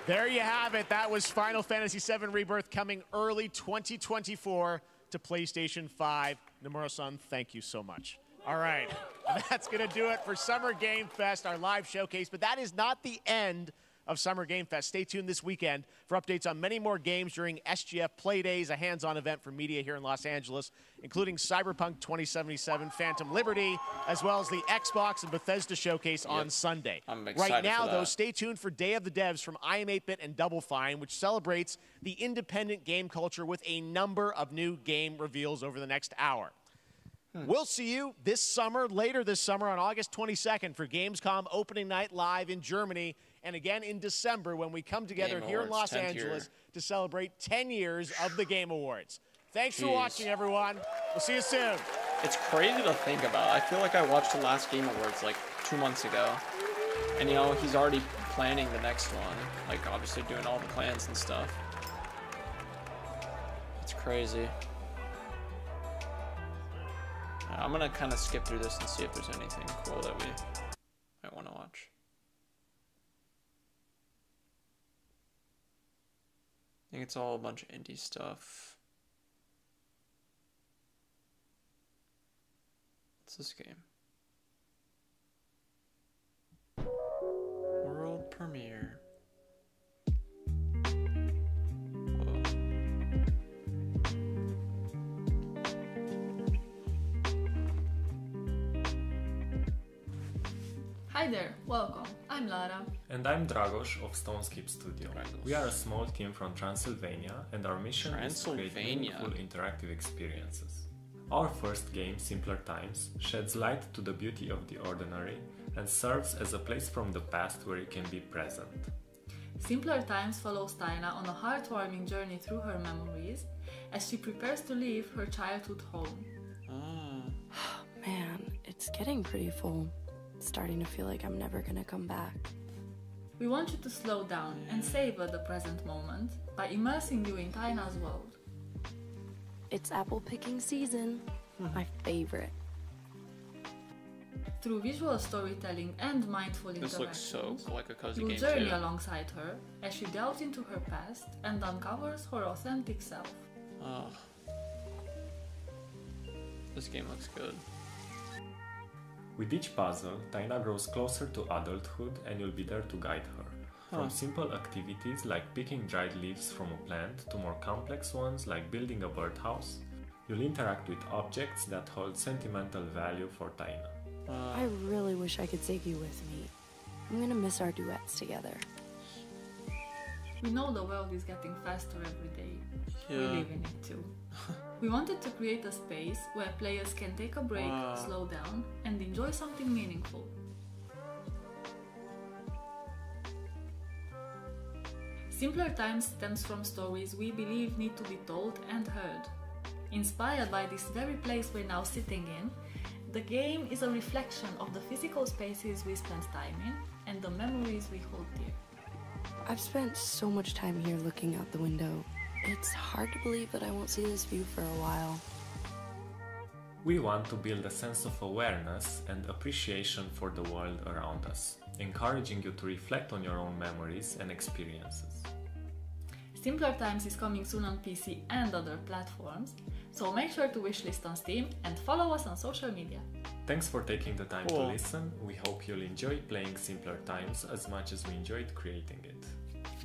There you have it. That was Final Fantasy VII Rebirth coming early 2024 to PlayStation 5. Nomura-san, thank you so much. All right, that's going to do it for Summer Game Fest, our live showcase. But that is not the end of Summer Game Fest. Stay tuned this weekend for updates on many more games during SGF Play Days, a hands on event for media here in Los Angeles, including Cyberpunk 2077, Phantom Liberty, as well as the Xbox and Bethesda showcase yep. on Sunday. I'm excited right now, though, stay tuned for Day of the Devs from iam8bit and Double Fine, which celebrates the independent game culture with a number of new game reveals over the next hour. Hmm. We'll see you this summer, later this summer on August 22nd for Gamescom opening night live in Germany and again in December when we come together Game here in Los Angeles year. to celebrate 10 years of the Game Awards. Thanks for watching, everyone. We'll see you soon. It's crazy to think about. I feel like I watched the last Game Awards like two months ago. And you know, he's already planning the next one. Like, obviously doing all the plans and stuff. It's crazy. I'm gonna kind of skip through this and see if there's anything cool that we might want to watch. Think it's all a bunch of indie stuff. What's this game? Hi there, welcome. I'm Lara. And I'm Dragos of Stoneskip Studio. We are a small team from Transylvania, and our mission is to create meaningful interactive experiences. Our first game, Simpler Times, sheds light to the beauty of the ordinary and serves as a place from the past where you can be present. Simpler Times follows Taina on a heartwarming journey through her memories as she prepares to leave her childhood home. Ah. Man, it's getting pretty full. It's starting to feel like I'm never gonna come back. We want you to slow down and savor the present moment by immersing you in Taina's world. It's apple picking season. Mm-hmm. My favorite. Through visual storytelling and mindful This looks so like a cozy you'll game journey too. alongside her as she delves into her past and uncovers her authentic self. Oh. This game looks good. With each puzzle, Taina grows closer to adulthood and you'll be there to guide her. From simple activities like picking dried leaves from a plant to more complex ones like building a birdhouse, you'll interact with objects that hold sentimental value for Taina. Uh. I really wish I could take you with me. I'm gonna miss our duets together. We know the world is getting faster every day. We Yeah. live in it too. We wanted to create a space where players can take a break, Wow. slow down, and enjoy something meaningful. Simpler Times stems from stories we believe need to be told and heard. Inspired by this very place we're now sitting in, the game is a reflection of the physical spaces we spend time in and the memories we hold dear. I've spent so much time here looking out the window. It's hard to believe that I won't see this view for a while. We want to build a sense of awareness and appreciation for the world around us, encouraging you to reflect on your own memories and experiences. Simpler Times is coming soon on PC and other platforms, so make sure to wishlist on Steam and follow us on social media. Thanks for taking the time to listen. We hope you'll enjoy playing Simpler Times as much as we enjoyed creating it.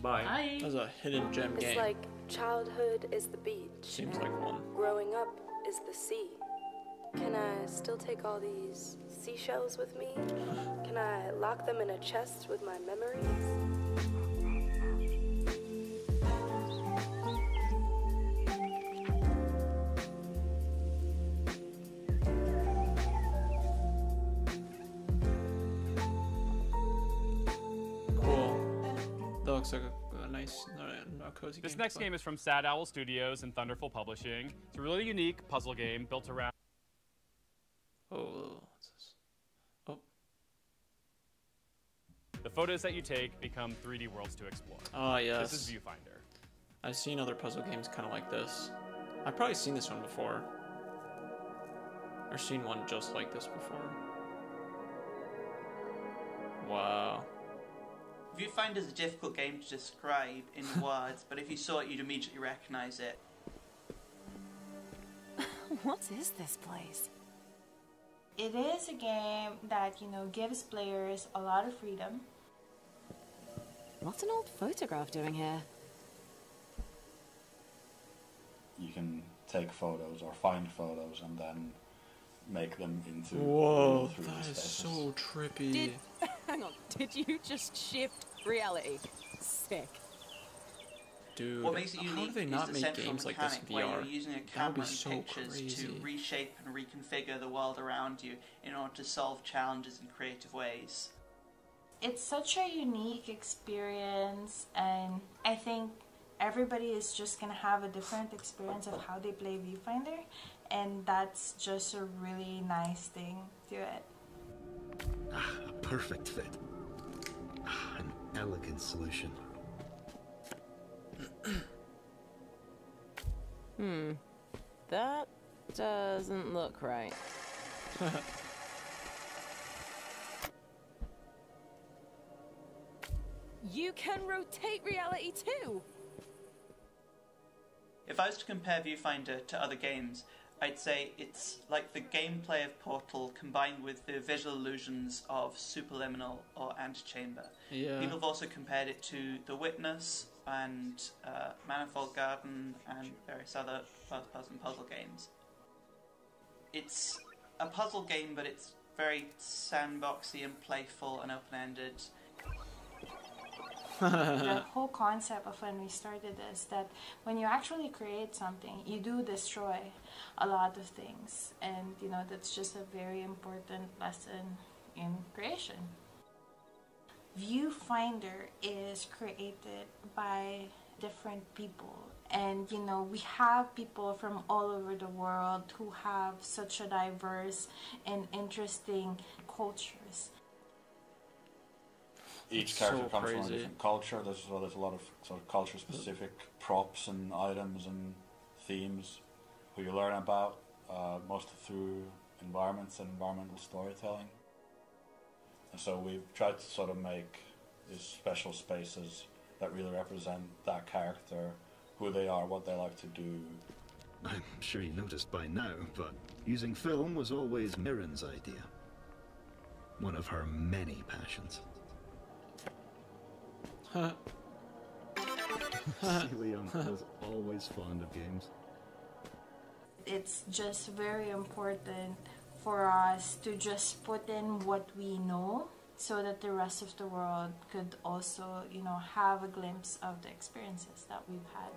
Bye. Bye. That's a hidden gem It's game. like childhood is the beach. Seems like one. Growing up is the sea. Can I still take all these seashells with me? Can I lock them in a chest with my memories? Cool. That looks like a, a nice, cozy This next game is from Sad Owl Studios and Thunderful Publishing. It's a really unique puzzle game built around. Oh, what's this? Oh. The photos that you take become 3D worlds to explore. Ah, yes. This is Viewfinder. I've seen other puzzle games kind of like this. I've probably seen this one before. Or seen one just like this before. Wow. Viewfinder is a difficult game to describe in words, but if you saw it, you'd immediately recognize it. What is this place? It is a game that, you know, gives players a lot of freedom. What's an old photograph doing here? You can take photos or find photos and then make them into Whoa, 3D that is so trippy. Did hang on? Did you just shift reality? Sick. Dude, what makes it how unique do they not the make games like this in VR? you're using a That would camera be and so pictures crazy. to reshape and reconfigure the world around you in order to solve challenges in creative ways. it's such a unique experience, and I think everybody is just gonna have a different experience of how they play Viewfinder, and that's just a really nice thing to it. Ah, a perfect fit. Ah, an elegant solution. hmm. That doesn't look right. you can rotate reality too! If I was to compare Viewfinder to other games, I'd say it's like the gameplay of Portal combined with the visual illusions of Superliminal or Antechamber. Yeah. People have also compared it to The Witness and uh, Manifold Garden and various other first-person puzzle games. It's a puzzle game, but it's very sandboxy and playful and open-ended the whole concept of when we started this that when you actually create something you do destroy a lot of things. And you know that's just a very important lesson in creation. Viewfinder is created by different people. And you know we have people from all over the world who have such a diverse and interesting cultures each character so comes crazy. from a different culture. There's, well, there's a lot of sort of culture specific props and items and themes who you learn about, uh, mostly through environments and environmental storytelling. And so we've tried to sort of make these special spaces that really represent that character, who they are, what they like to do. I'm sure you noticed by now, but using film was always Mirren's idea. One of her many passions. Leon was always fond of games. It's just very important for us to just put in what we know so that the rest of the world could also, you know, have a glimpse of the experiences that we've had.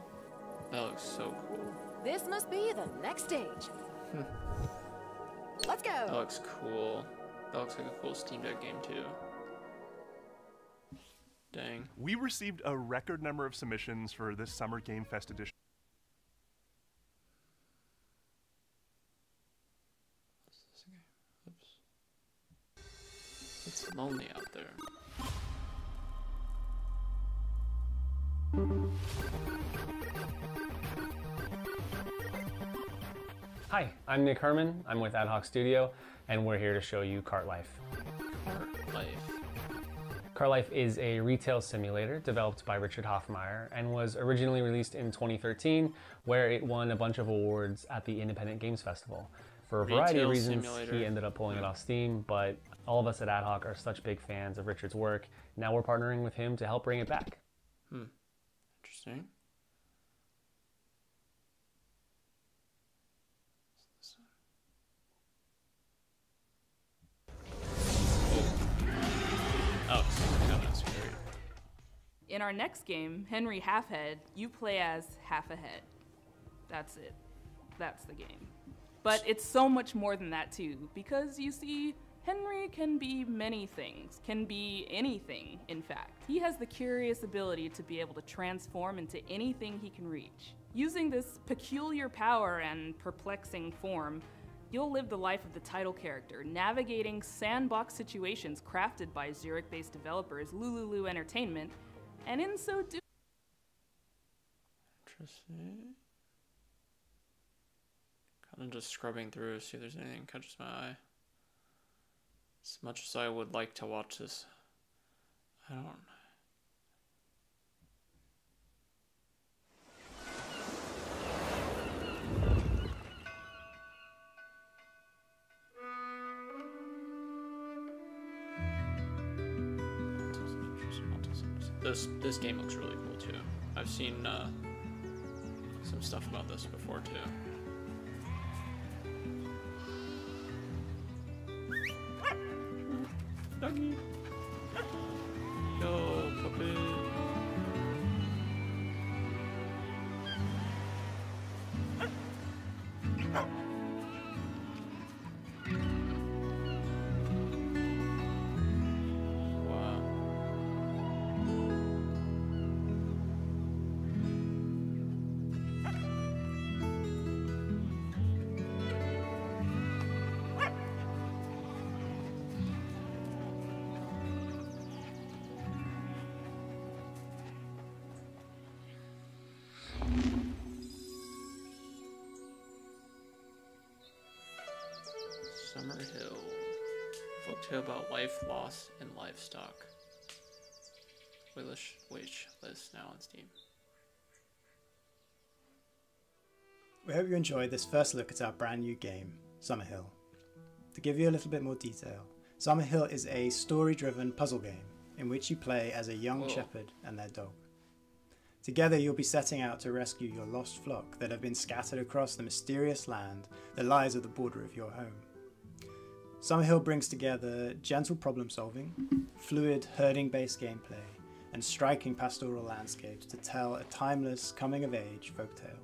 That looks so cool. This must be the next stage. Hmm. Let's go. That looks cool. That looks like a cool Steam Deck game too. Dang. We received a record number of submissions for this Summer Game Fest edition. Oops. It's lonely out there. Hi, I'm Nick Herman. I'm with Ad Hoc Studio, and we're here to show you Cart Life. Cart Life. Cart Life is a retail simulator developed by Richard Hofmeier and was originally released in 2013, where it won a bunch of awards at the Independent Games Festival. For a variety retail of reasons, simulator. he ended up pulling it off Steam, but all of us at Ad Hoc are such big fans of Richard's work. Now we're partnering with him to help bring it back. Hmm. Interesting. In our next game, Henry Halfhead, you play as Half a Head. That's it. That's the game. But it's so much more than that, too, because you see, Henry can be many things, can be anything, in fact. He has the curious ability to be able to transform into anything he can reach. Using this peculiar power and perplexing form, you'll live the life of the title character, navigating sandbox situations crafted by Zurich based developers Lululu Entertainment and in so doing. Interesting. Kind of just scrubbing through, see if there's anything catches my eye. As much as I would like to watch this, I don't. This this game looks really cool too. I've seen uh, some stuff about this before too. Folktale about life, loss, and livestock. Wish, wish list now on Steam. We hope you enjoyed this first look at our brand new game, Summerhill. To give you a little bit more detail, Summerhill is a story driven puzzle game in which you play as a young Whoa. shepherd and their dog. Together, you'll be setting out to rescue your lost flock that have been scattered across the mysterious land that lies at the border of your home. Summerhill brings together gentle problem solving, fluid herding based gameplay, and striking pastoral landscapes to tell a timeless coming of age folktale.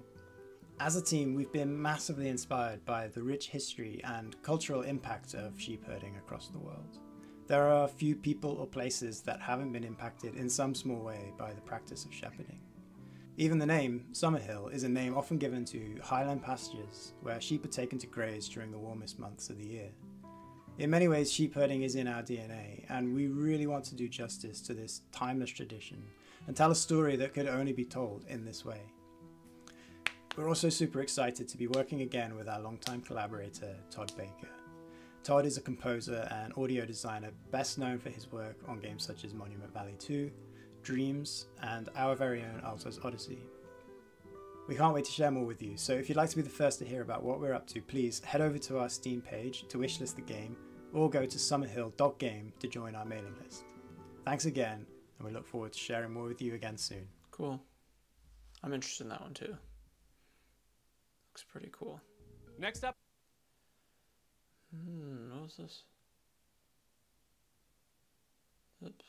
As a team, we've been massively inspired by the rich history and cultural impact of sheep herding across the world. There are few people or places that haven't been impacted in some small way by the practice of shepherding. Even the name, Summerhill, is a name often given to highland pastures where sheep are taken to graze during the warmest months of the year. In many ways, sheep herding is in our DNA, and we really want to do justice to this timeless tradition and tell a story that could only be told in this way. We're also super excited to be working again with our longtime collaborator, Todd Baker. Todd is a composer and audio designer best known for his work on games such as Monument Valley 2, Dreams, and our very own Alto's Odyssey. We can't wait to share more with you, so if you'd like to be the first to hear about what we're up to, please head over to our Steam page to wishlist the game, or go to summerhill.game to join our mailing list. Thanks again, and we look forward to sharing more with you again soon. Cool. I'm interested in that one too. Looks pretty cool. Next up. Hmm, what was this? Oops.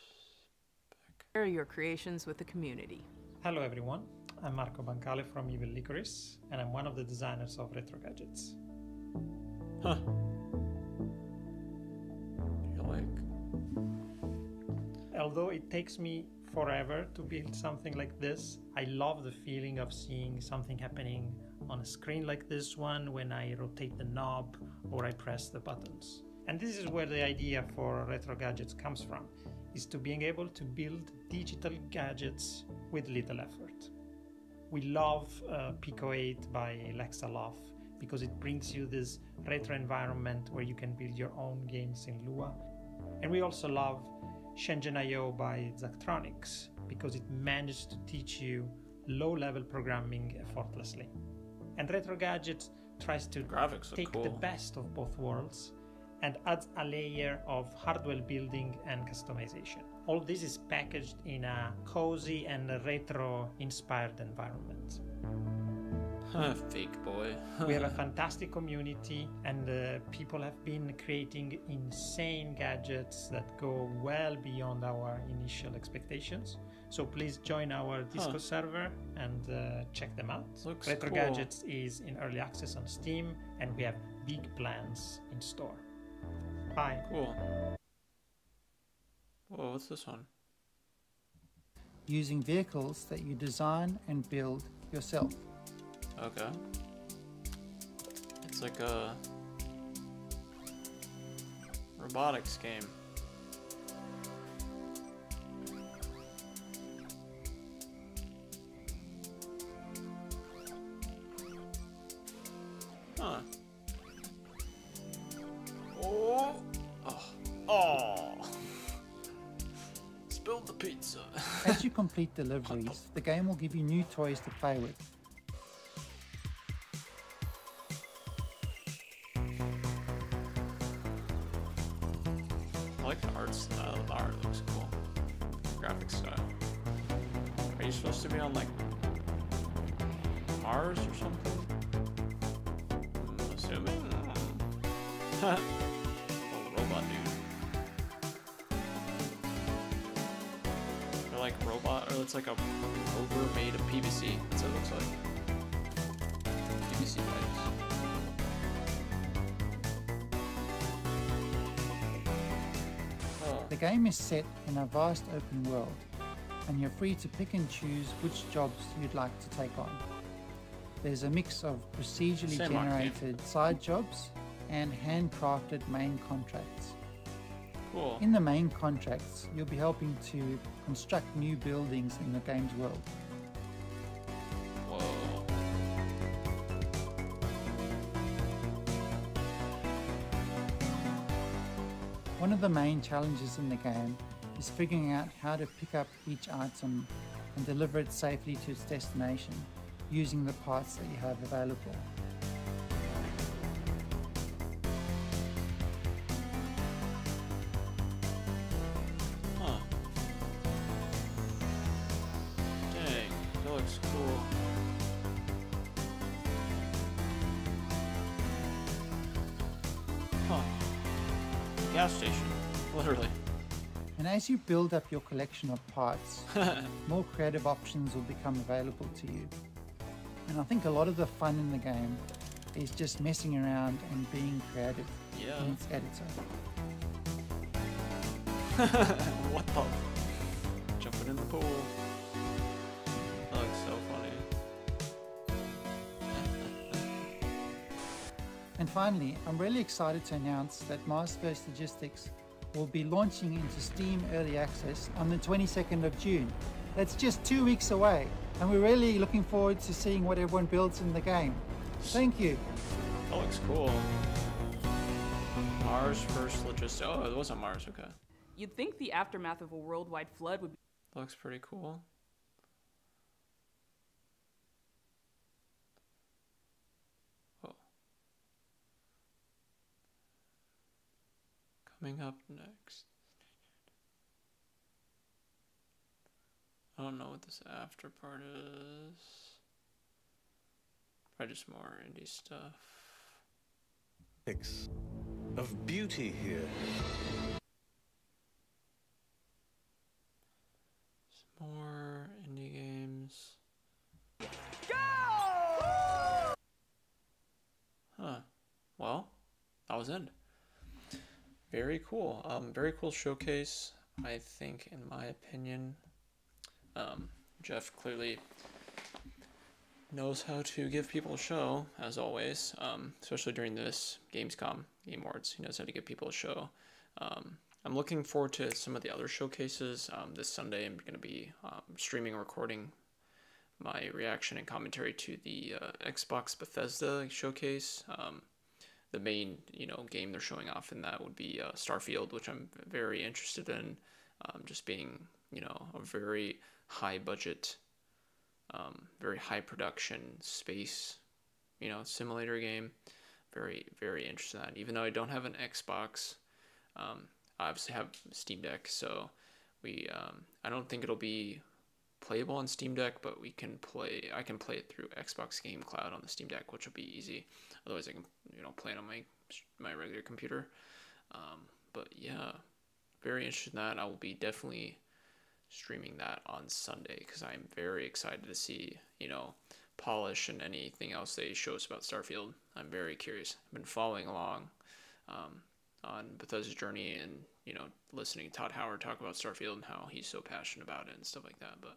Share your creations with the community. Hello everyone, I'm Marco Bancale from Evil Licorice, and I'm one of the designers of Retro Gadgets. Huh. Like? Although it takes me forever to build something like this, I love the feeling of seeing something happening on a screen like this one when I rotate the knob or I press the buttons. And this is where the idea for retro gadgets comes from, is to being able to build digital gadgets with little effort. We love uh, Pico 8 by Lexaloffle because it brings you this retro environment where you can build your own games in Lua. And we also love Shenzhen.io by Zachtronics because it managed to teach you low-level programming effortlessly. And Retro Gadgets tries to Graphics take cool. the best of both worlds and adds a layer of hardware building and customization. All this is packaged in a cozy and retro inspired environment. Fake boy. we have a fantastic community, and uh, people have been creating insane gadgets that go well beyond our initial expectations. So please join our Discord huh. server and uh, check them out. Looks Retro cool. Gadgets is in early access on Steam, and we have big plans in store. Bye. Cool. Whoa, what's this one? Using vehicles that you design and build yourself. Okay. It's like a robotics game. Huh. Oh. Oh. Oh. Spilled the pizza. As you complete deliveries, the game will give you new toys to play with. Is set in a vast open world, and you're free to pick and choose which jobs you'd like to take on. There's a mix of procedurally Same generated side jobs and handcrafted main contracts. Cool. In the main contracts, you'll be helping to construct new buildings in the game's world. Of the main challenges in the game is figuring out how to pick up each item and deliver it safely to its destination using the parts that you have available. As you build up your collection of parts, more creative options will become available to you. And I think a lot of the fun in the game is just messing around and being creative Yeah. in its editor. what the? Jumping in the pool. That looks so funny. And finally, I'm really excited to announce that Mars First Logistics will be launching into Steam Early Access on the 22nd of June. That's just two weeks away, and we're really looking forward to seeing what everyone builds in the game. Thank you. That looks cool. Mars first logistics. Oh, it wasn't Mars. Okay. You'd think the aftermath of a worldwide flood would be Looks pretty cool. Oh. Coming up next. I don't know what this after part is. Probably just more indie stuff. Mix of beauty here. Some more indie games. Go! Huh. Well, that was it. Very cool. Um, very cool showcase. I think, in my opinion, um, Geoff clearly knows how to give people a show, as always. Um, especially during this Gamescom Game Awards, he knows how to give people a show. Um, I'm looking forward to some of the other showcases. Um, this Sunday, I'm going to be um, streaming and recording my reaction and commentary to the uh, Xbox Bethesda showcase. The main, you know, game they're showing off in that would be uh, Starfield, which I'm very interested in. Um, just being, you know, a very high budget, um, very high production space, you know, simulator game. Very, very interested in that. Even though I don't have an Xbox, um, I obviously have Steam Deck, so we, um, I don't think it'll be playable on Steam Deck, but we can play. I can play it through Xbox Game Cloud on the Steam Deck, which will be easy. Otherwise, I can you know play it on my my regular computer. Um, but yeah, very interested in that. I will be definitely streaming that on Sunday because I'm very excited to see you know polish and anything else they show us about Starfield. I'm very curious. I've been following along um, on Bethesda's journey and you know listening to Todd Howard talk about Starfield and how he's so passionate about it and stuff like that. But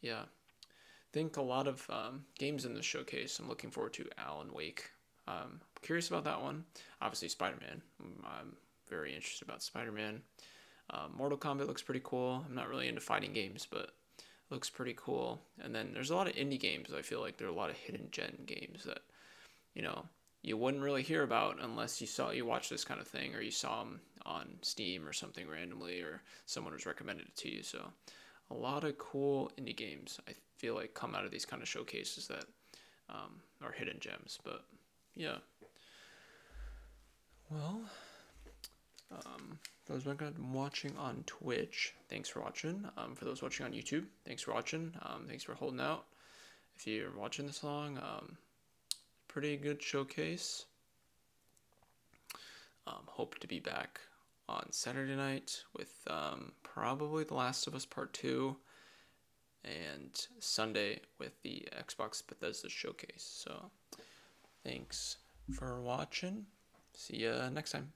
yeah, I think a lot of um, games in this showcase. I'm looking forward to Alan Wake. Um, curious about that one. Obviously, Spider Man. I'm very interested about Spider Man. Um, Mortal Kombat looks pretty cool. I'm not really into fighting games, but looks pretty cool. And then there's a lot of indie games. I feel like there are a lot of hidden gen games that you know you wouldn't really hear about unless you saw you watch this kind of thing or you saw them on Steam or something randomly or someone was recommended it to you. So a lot of cool indie games I feel like come out of these kind of showcases that um, are hidden gems. But yeah. Well, um, for those watching on Twitch, thanks for watching. Um, for those watching on YouTube, thanks for watching. Um, thanks for holding out. If you're watching this long, um, pretty good showcase. Um, hope to be back on Saturday night with um, probably The Last of Us Part 2 and Sunday with the Xbox Bethesda showcase. So thanks for watching. See you next time.